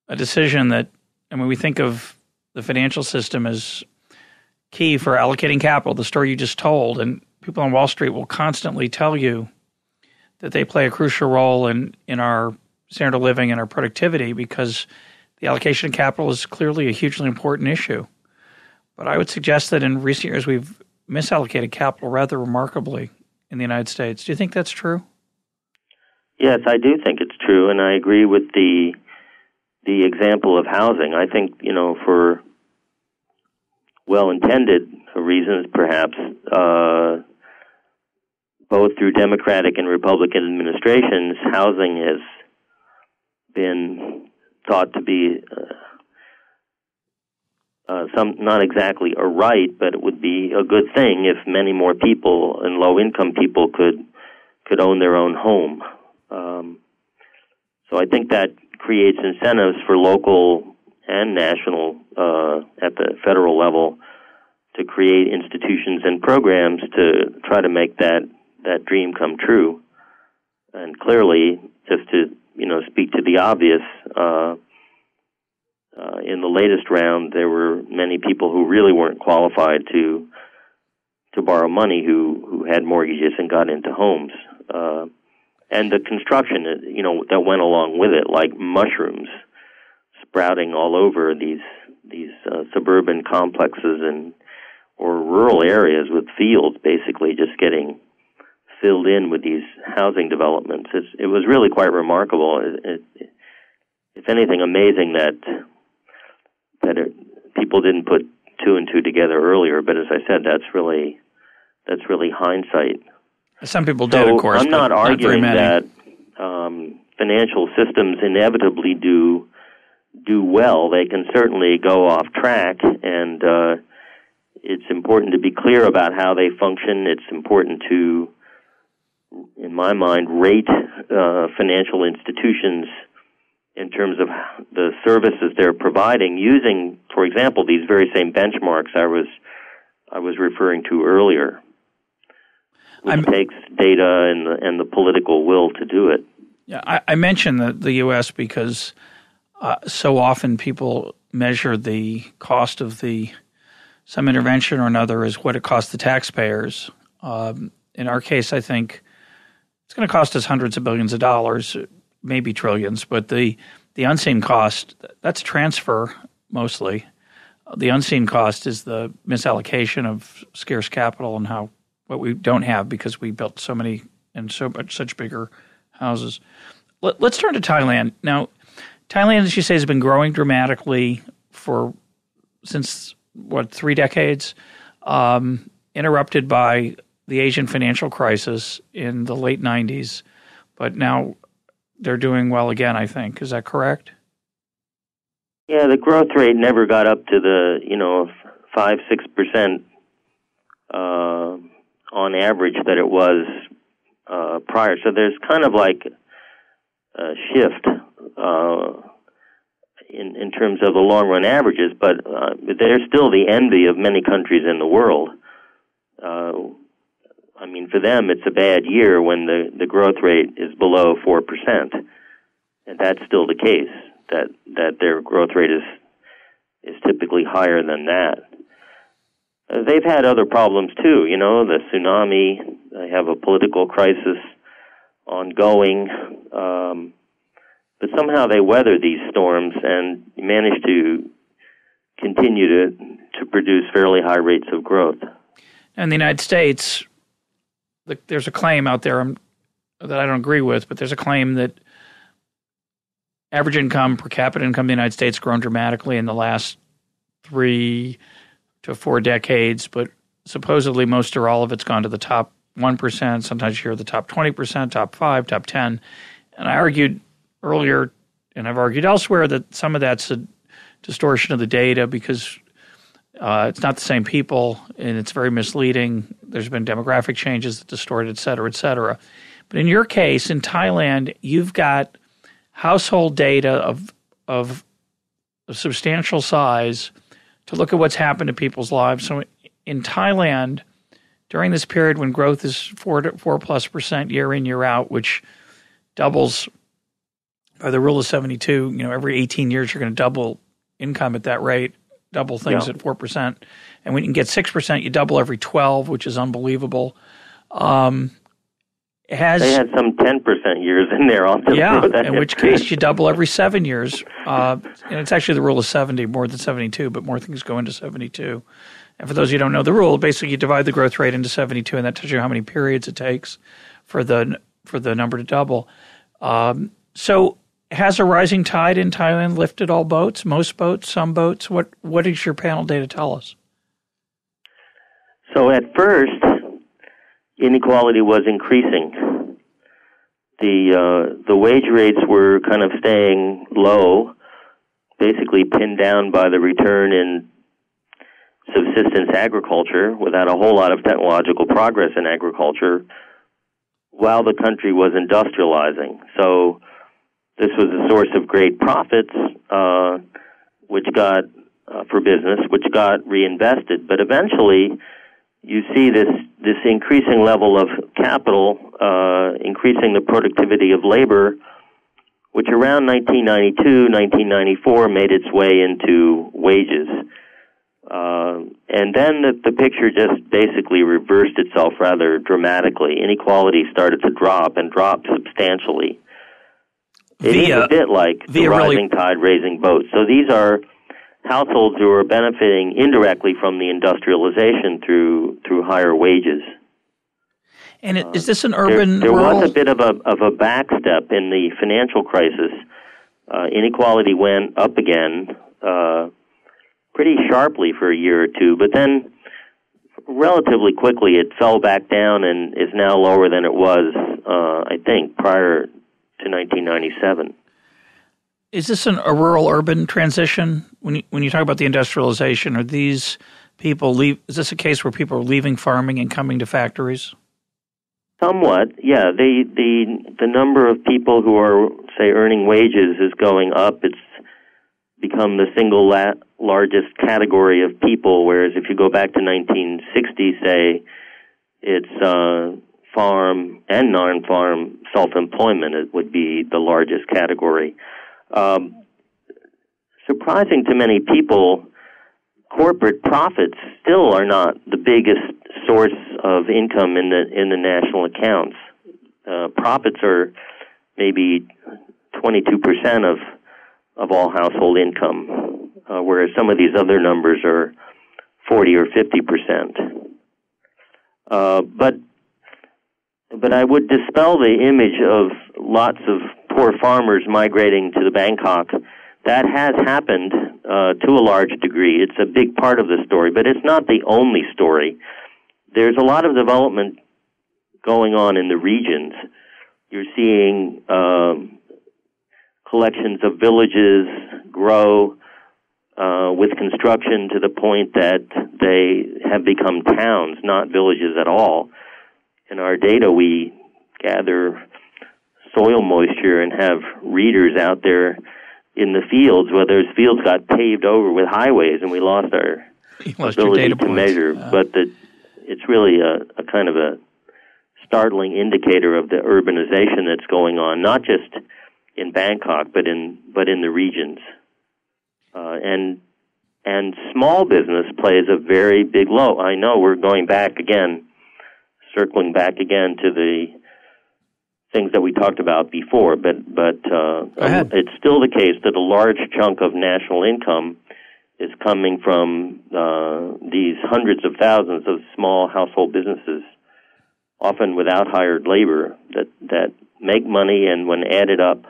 A decision that, I mean, we think of the financial system is key for allocating capital, the story you just told, and people on Wall Street will constantly tell you that they play a crucial role in, in our standard of living and our productivity because the allocation of capital is clearly a hugely important issue. But I would suggest that in recent years we've misallocated capital rather remarkably in the United States. Do you think that's true? Yes, I do think it's true, and I agree with the the example of housing. I think you know for well-intended reasons, perhaps uh, both through Democratic and Republican administrations, housing has been thought to be uh, uh, some not exactly a right, but it would be a good thing if many more people and low income people could could own their own home. Um, so I think that creates incentives for local and national uh, at the federal level to create institutions and programs to try to make that that dream come true. And clearly, just to you know speak to the obvious, uh, uh, in the latest round, there were many people who really weren't qualified to to borrow money who who had mortgages and got into homes. And the construction, you know, that went along with it, like mushrooms sprouting all over these these uh, suburban complexes and or rural areas with fields, basically just getting filled in with these housing developments. It's, it was really quite remarkable. It, it, if anything, amazing that that it, people didn't put two and two together earlier. But as I said, that's really that's really hindsight. Some people did, so of course. I'm not arguing not that um, financial systems inevitably do do well. They can certainly go off track, and uh, it's important to be clear about how they function. It's important to, in my mind, rate uh, financial institutions in terms of the services they're providing using, for example, these very same benchmarks I was I was referring to earlier which I'm, takes data and the, and the political will to do it. Yeah, I, I mentioned the, the U.S. because uh, so often people measure the cost of the some intervention or another as what it costs the taxpayers. Um, in our case, I think it's going to cost us hundreds of billions of dollars, maybe trillions, but the the unseen cost that's transfer mostly. The unseen cost is the misallocation of scarce capital and how what we don't have because we built so many and so much such bigger houses. Let, us turn to Thailand now. Thailand, as you say, has been growing dramatically for since what three decades, um, interrupted by the Asian financial crisis in the late '90s, but now they're doing well again. I think is that correct? Yeah, the growth rate never got up to the you know five six percent uh, on average that it was uh, prior. So there's kind of like a shift uh, in in terms of the long run averages, but uh, they're still the envy of many countries in the world. Uh, I mean, for them, it's a bad year when the the growth rate is below four percent, and that's still the case. That that their growth rate is is typically higher than that. They've had other problems too. You know, the tsunami. They have a political crisis ongoing. Um, but somehow they weather these storms and manage to continue to to produce fairly high rates of growth. In the United States, there's a claim out there um, that I don't agree with, but there's a claim that average income per capita income in the United States grown dramatically in the last three to four decades, but supposedly most or all of it's gone to the top 1%. Sometimes you hear the top 20%, top 5, top 10. And I argued earlier, and I've argued elsewhere, that some of that's a distortion of the data because uh, it's not the same people and it's very misleading. There's been demographic changes that distort, et cetera, et cetera. But in your case, in Thailand, you've got household data of, of a substantial size to look at what's happened to people's lives. So in Thailand, during this period when growth is four to four plus percent year in year out, which doubles by the rule of seventy two. You know, every eighteen years you're going to double income at that rate, double things yeah. at four percent, and when you can get six percent, you double every twelve, which is unbelievable. Um, has they had some ten percent years in there also. Yeah, in which case you double every seven years. Uh, and it's actually the rule of seventy, more than seventy-two, but more things go into seventy-two. And for those of you who don't know the rule, basically you divide the growth rate into seventy-two, and that tells you how many periods it takes for the for the number to double. Um, so, has a rising tide in Thailand lifted all boats? Most boats, some boats? What What does your panel data tell us? So at first, inequality was increasing. The uh, the wage rates were kind of staying low, basically pinned down by the return in subsistence agriculture without a whole lot of technological progress in agriculture while the country was industrializing. So this was a source of great profits, uh, which got uh, for business, which got reinvested. But eventually, you see this this increasing level of capital, uh, increasing the productivity of labor, which around 1992, 1994 made its way into wages. Uh, and then the, the picture just basically reversed itself rather dramatically. Inequality started to drop and dropped substantially. It via, is a bit like the rising really... tide raising boats. So these are households who are benefiting indirectly from the industrialization through through higher wages. And is this an urban? There, there was a bit of a of a backstep in the financial crisis. Uh, inequality went up again uh, pretty sharply for a year or two, but then relatively quickly it fell back down and is now lower than it was, uh, I think, prior to 1997. Is this an, a rural urban transition? When you, when you talk about the industrialization, are these people leave? Is this a case where people are leaving farming and coming to factories? Somewhat, yeah. The the the number of people who are say earning wages is going up. It's become the single la- largest category of people. Whereas if you go back to 1960, say, it's uh, farm and non-farm self-employment. It would be the largest category. Um, surprising to many people, corporate profits still are not the biggest source of income in the in the national accounts. Uh, profits are maybe 22% of of all household income, uh, whereas some of these other numbers are 40 or 50%. Uh, but but I would dispel the image of lots of poor farmers migrating to the Bangkok. That has happened uh, to a large degree. It's a big part of the story, but it's not the only story. There's a lot of development going on in the regions. You're seeing um, collections of villages grow uh, with construction to the point that they have become towns, not villages at all. In our data, we gather soil moisture and have readers out there in the fields where those fields got paved over with highways and we lost our lost ability to points. measure. Uh, but the, it's really a, a kind of a startling indicator of the urbanization that's going on, not just in Bangkok, but in but in the regions. Uh, and and small business plays a very big role. I know we're going back again, circling back again to the things that we talked about before, but but uh, it's still the case that a large chunk of national income is coming from uh, these hundreds of thousands of small household businesses, often without hired labor, that that make money and when added up,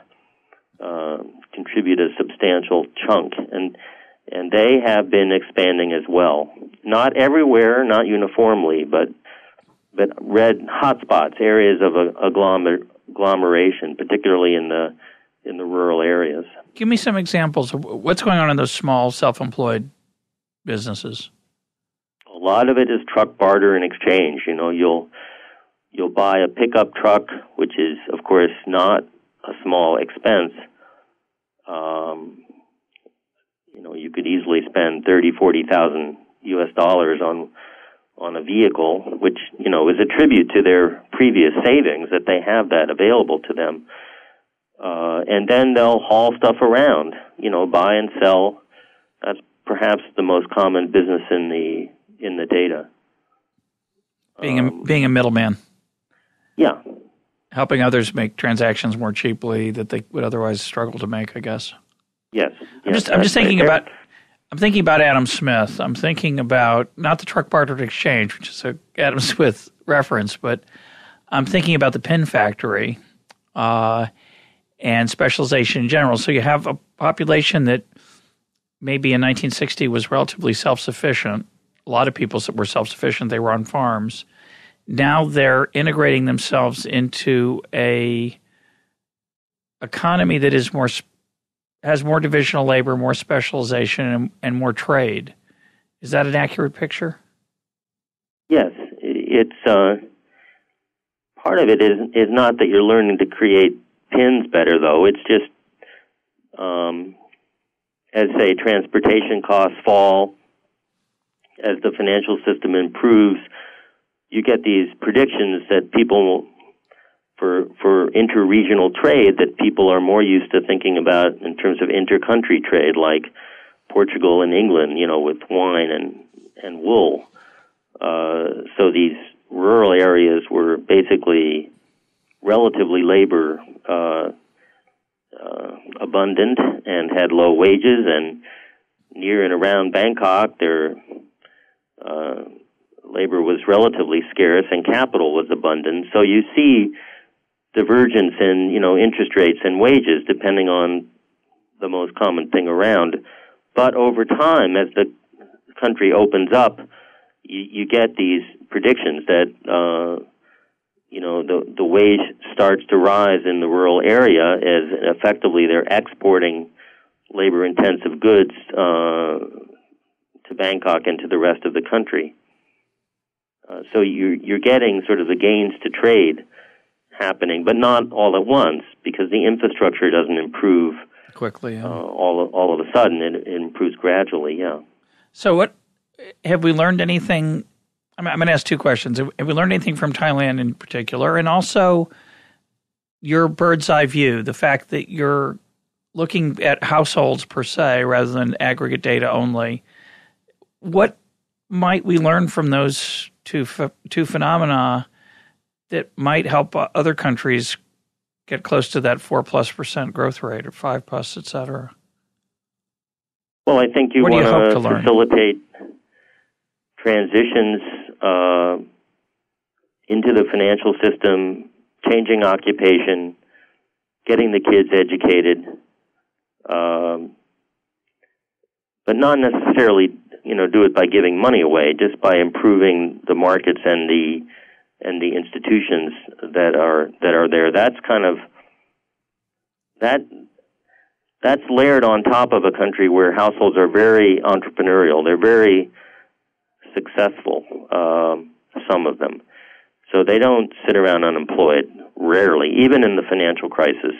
uh, contribute a substantial chunk and and they have been expanding as well. Not everywhere, not uniformly, but but red hotspots, areas of agglomer- agglomeration, particularly in the in the rural areas. Give me some examples of what's going on in those small self-employed businesses. A lot of it is truck barter and exchange. You know, you'll you'll buy a pickup truck, which is of course not a small expense. Um, you know, you could easily spend thirty, forty thousand U.S. dollars on on a vehicle, which you know is a tribute to their previous savings that they have that available to them. Uh, and then they'll haul stuff around, you know, buy and sell. That's perhaps the most common business in the in the data. Being um, a being a middleman. Yeah. Helping others make transactions more cheaply that they would otherwise struggle to make, I guess. Yes. I'm just I'm just thinking about I'm thinking about Adam Smith. I'm thinking about not the truck bartered exchange, which is a Adam Smith reference, but I'm thinking about the pin factory uh, and specialization in general. So you have a population that maybe in 1960 was relatively self-sufficient. A lot of people were self-sufficient. They were on farms. Now they're integrating themselves into a economy that is more has more divisional labor, more specialization, and, and more trade. Is that an accurate picture? Yes, it's uh, part of it is is not that you're learning to create pins better, though. It's just um, as say transportation costs fall, as the financial system improves, you get these predictions that people for for interregional trade that people are more used to thinking about in terms of intercountry trade, like Portugal and England, you know, with wine and and wool. Uh, so these rural areas were basically relatively labor uh, uh, abundant and had low wages, and near and around Bangkok, their uh, labor was relatively scarce and capital was abundant. So you see divergence in you know interest rates and wages depending on the most common thing around. But over time, as the country opens up, you, you get these predictions that uh, you know the the wage starts to rise in the rural area as effectively they're exporting labor intensive goods uh, to Bangkok and to the rest of the country. Uh, so you're you're getting sort of the gains to trade happening, but not all at once because the infrastructure doesn't improve quickly. Yeah. Uh, all of, all of a sudden, it, it, improves gradually. Yeah. So, what have we learned anything? I'm, I'm going to ask two questions. Have we learned anything from Thailand in particular, and also your bird's eye view, the fact that you're looking at households per se rather than aggregate data only? What might we learn from those two two phenomena? That might help other countries get close to that four plus percent growth rate or five plus, et cetera? Well, I think you want to facilitate transitions uh, into the financial system, changing occupation, getting the kids educated, um, but not necessarily, you know, do it by giving money away, just by improving the markets and the and the institutions that are that are there. That's kind of that that's layered on top of a country where households are very entrepreneurial. They're very successful, um, some of them. So they don't sit around unemployed, rarely, even in the financial crisis.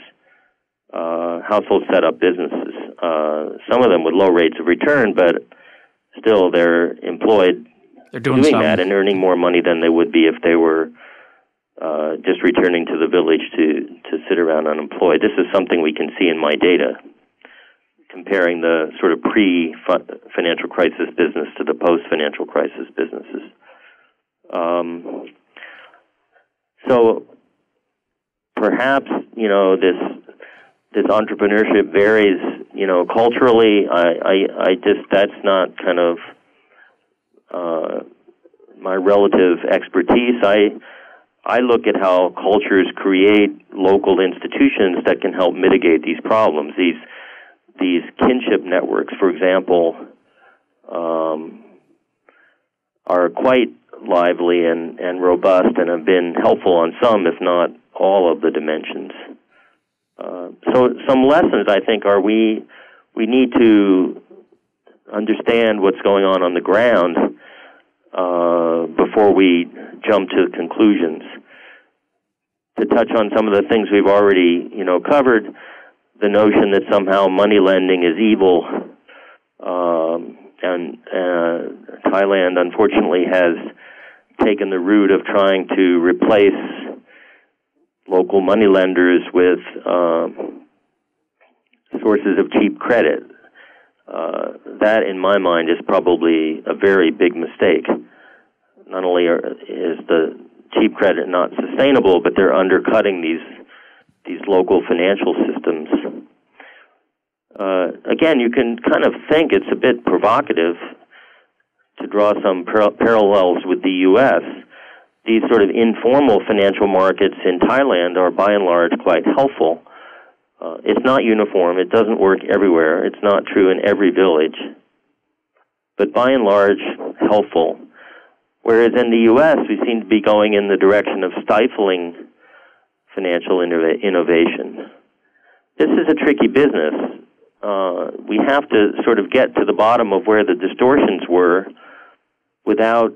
Uh, households set up businesses, uh, some of them with low rates of return, but still they're employed they're doing, doing that and earning more money than they would be if they were uh, just returning to the village to, to sit around unemployed. This is something we can see in my data, comparing the sort of pre financial crisis business to the post financial crisis businesses. Um, so perhaps you know this this entrepreneurship varies you know culturally. I I, I just that's not kind of uh, my relative expertise. I I look at how cultures create local institutions that can help mitigate these problems. These these kinship networks, for example, um, are quite lively and, and robust and have been helpful on some, if not all, of the dimensions. Uh, so, some lessons I think are we we need to understand what's going on on the ground uh, before we jump to conclusions. To touch on some of the things we've already, you know, covered, the notion that somehow money lending is evil, um, and uh, Thailand unfortunately has taken the route of trying to replace local money lenders with um, sources of cheap credit. Uh, that, in my mind, is probably a very big mistake. Not only are, is the cheap credit not sustainable, but they're undercutting these these local financial systems. Uh, again, you can kind of think it's a bit provocative to draw some par- parallels with the U.S. These sort of informal financial markets in Thailand are by and large quite helpful uh, it's not uniform. It doesn't work everywhere. It's not true in every village. But by and large, helpful. Whereas in the U.S., we seem to be going in the direction of stifling financial innov- innovation. This is a tricky business. Uh, we have to sort of get to the bottom of where the distortions were without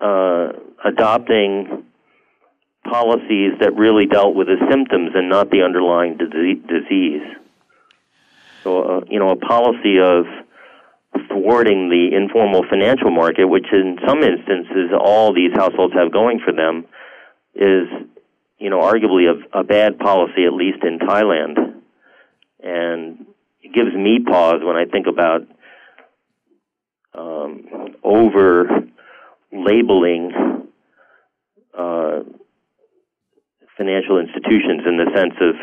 uh, adopting policies that really dealt with the symptoms and not the underlying disease. So, uh, you know, a policy of thwarting the informal financial market, which in some instances all these households have going for them, is, you know, arguably a, a bad policy, at least in Thailand. And it gives me pause when I think about um, over labeling uh, financial institutions in the sense of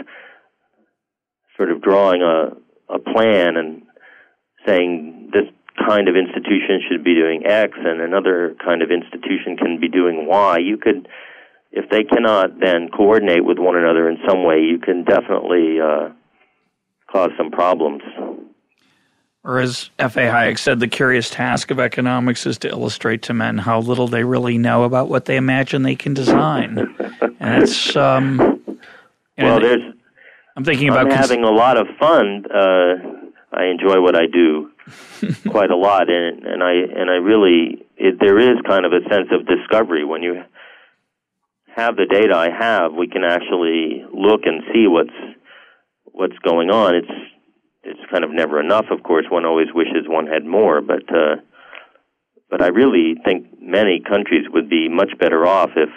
sort of drawing a, a plan and saying this kind of institution should be doing X and another kind of institution can be doing Y. You could, if they cannot then coordinate with one another in some way, you can definitely uh, cause some problems. Or as F.A. Hayek said, the curious task of economics is to illustrate to men how little they really know about what they imagine they can design. and it's um, well, there's. I'm thinking about I'm having a lot of fun. Uh, I enjoy what I do quite a lot, and and I and I really it, there is kind of a sense of discovery when you have the data I have. We can actually look and see what's what's going on. It's it's kind of never enough. Of course, one always wishes one had more, but uh, but I really think many countries would be much better off if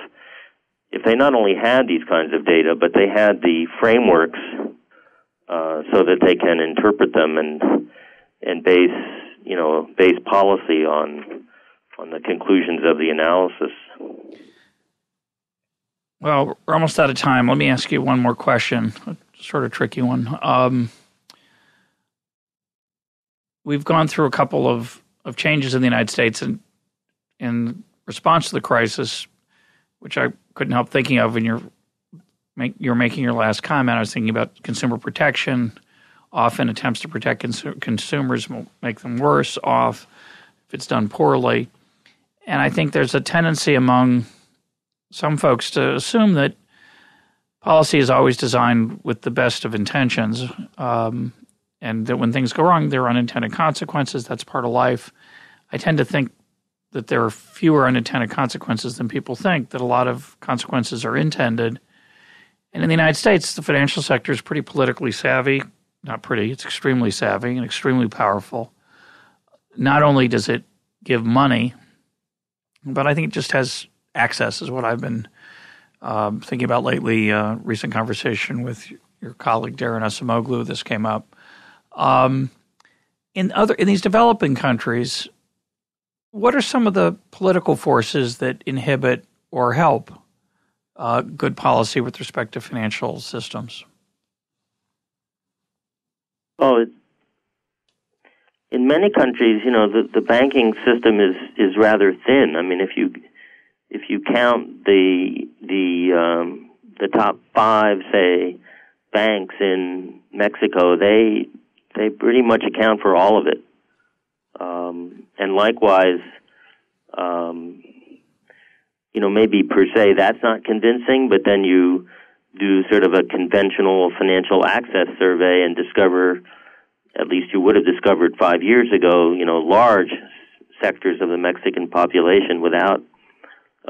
if they not only had these kinds of data, but they had the frameworks uh, so that they can interpret them and and base you know base policy on on the conclusions of the analysis. Well, we're almost out of time. Let me ask you one more question, a sort of tricky one. Um, we've gone through a couple of, of changes in the United States and in response to the crisis, which I couldn't help thinking of when you're make, you're making your last comment. I was thinking about consumer protection. Often attempts to protect consu- consumers will make them worse off if it's done poorly. And I think there's a tendency among some folks to assume that policy is always designed with the best of intentions. Um, and that when things go wrong, there are unintended consequences. That's part of life. I tend to think that there are fewer unintended consequences than people think, that a lot of consequences are intended. And in the United States, the financial sector is pretty politically savvy. Not pretty, it's extremely savvy and extremely powerful. Not only does it give money, but I think it just has access, is what I've been um, thinking about lately. Uh, recent conversation with your colleague Daron Acemoglu, this came up. Um, in other in these developing countries, what are some of the political forces that inhibit or help uh, good policy with respect to financial systems? Oh, in many countries, you know, the, the banking system is is rather thin. I mean, if you if you count the the um, the top five, say, banks in Mexico, they they pretty much account for all of it. Um, and likewise, um, you know, maybe per se that's not convincing, but then you do sort of a conventional financial access survey and discover, at least you would have discovered five years ago, you know, large sectors of the Mexican population without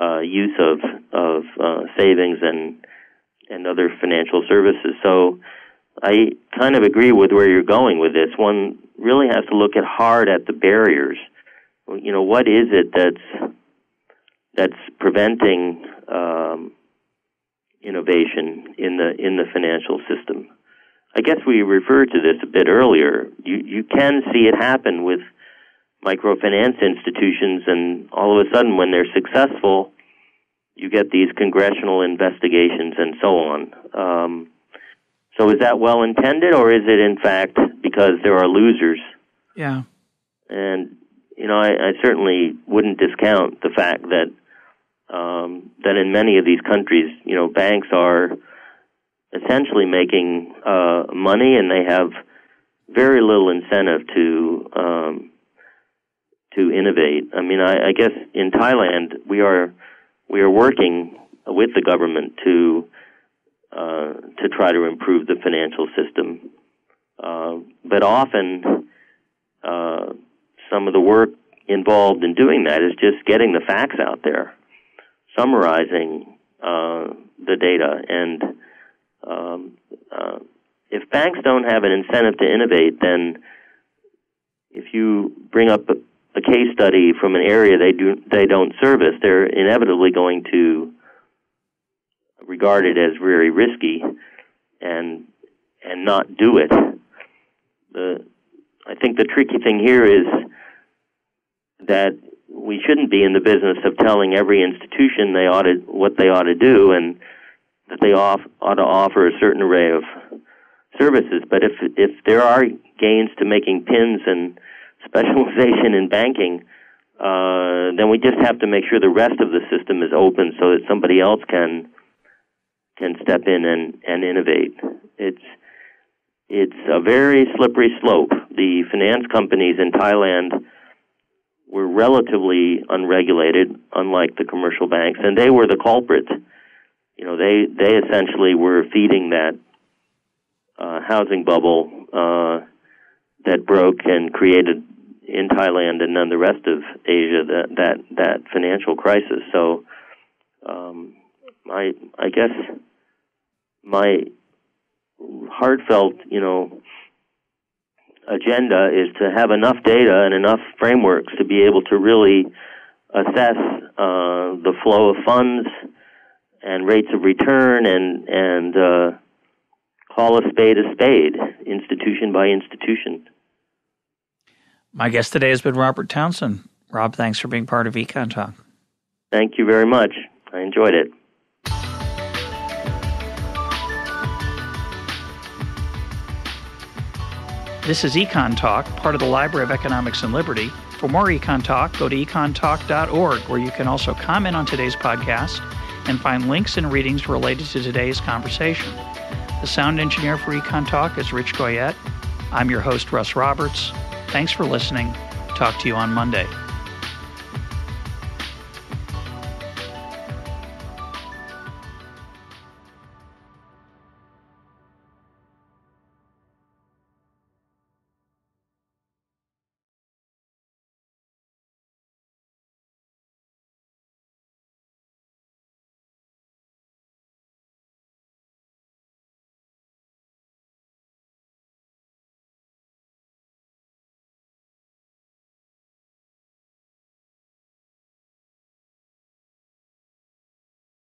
uh, use of of uh, savings and and other financial services. So I kind of agree with where you're going with this. One really has to look at hard at the barriers. You know, what is it that's that's preventing um, innovation in the in the financial system? I guess we referred to this a bit earlier. You you can see it happen with microfinance institutions, and all of a sudden, when they're successful, you get these congressional investigations and so on. Um, so is that well intended, or is it in fact because there are losers? Yeah. And you know, I, I certainly wouldn't discount the fact that um, that in many of these countries, you know, banks are essentially making uh, money, and they have very little incentive to um, to innovate. I mean, I, I guess in Thailand we are we are working with the government to uh, to try to improve the financial system. Uh, but often, uh, some of the work involved in doing that is just getting the facts out there, summarizing uh, the data, and um, uh, if banks don't have an incentive to innovate, then if you bring up a, a case study from an area they do they don't service, they're inevitably going to regard it as very risky and and not do it. The I think the tricky thing here is that we shouldn't be in the business of telling every institution they ought to what they ought to do and that they off, ought to offer a certain array of services. But if if there are gains to making pins and specialization in banking, uh, then we just have to make sure the rest of the system is open so that somebody else can can step in and, and innovate. It's it's a very slippery slope. The finance companies in Thailand were relatively unregulated, unlike the commercial banks, and they were the culprits. You know, they they essentially were feeding that uh, housing bubble uh, that broke and created in Thailand and then the rest of Asia that that that financial crisis. So, um, I I guess my heartfelt, you know, agenda is to have enough data and enough frameworks to be able to really assess uh, the flow of funds and rates of return and and uh, call a spade a spade, institution by institution. My guest today has been Robert Townsend. Rob, thanks for being part of Econ Talk. Thank you very much. I enjoyed it. This is Econ Talk, part of the Library of Economics and Liberty. For more Econ Talk, go to econtalk.org, where you can also comment on today's podcast and find links and readings related to today's conversation. The sound engineer for Econ Talk is Rich Goyette. I'm your host, Russ Roberts. Thanks for listening. Talk to you on Monday.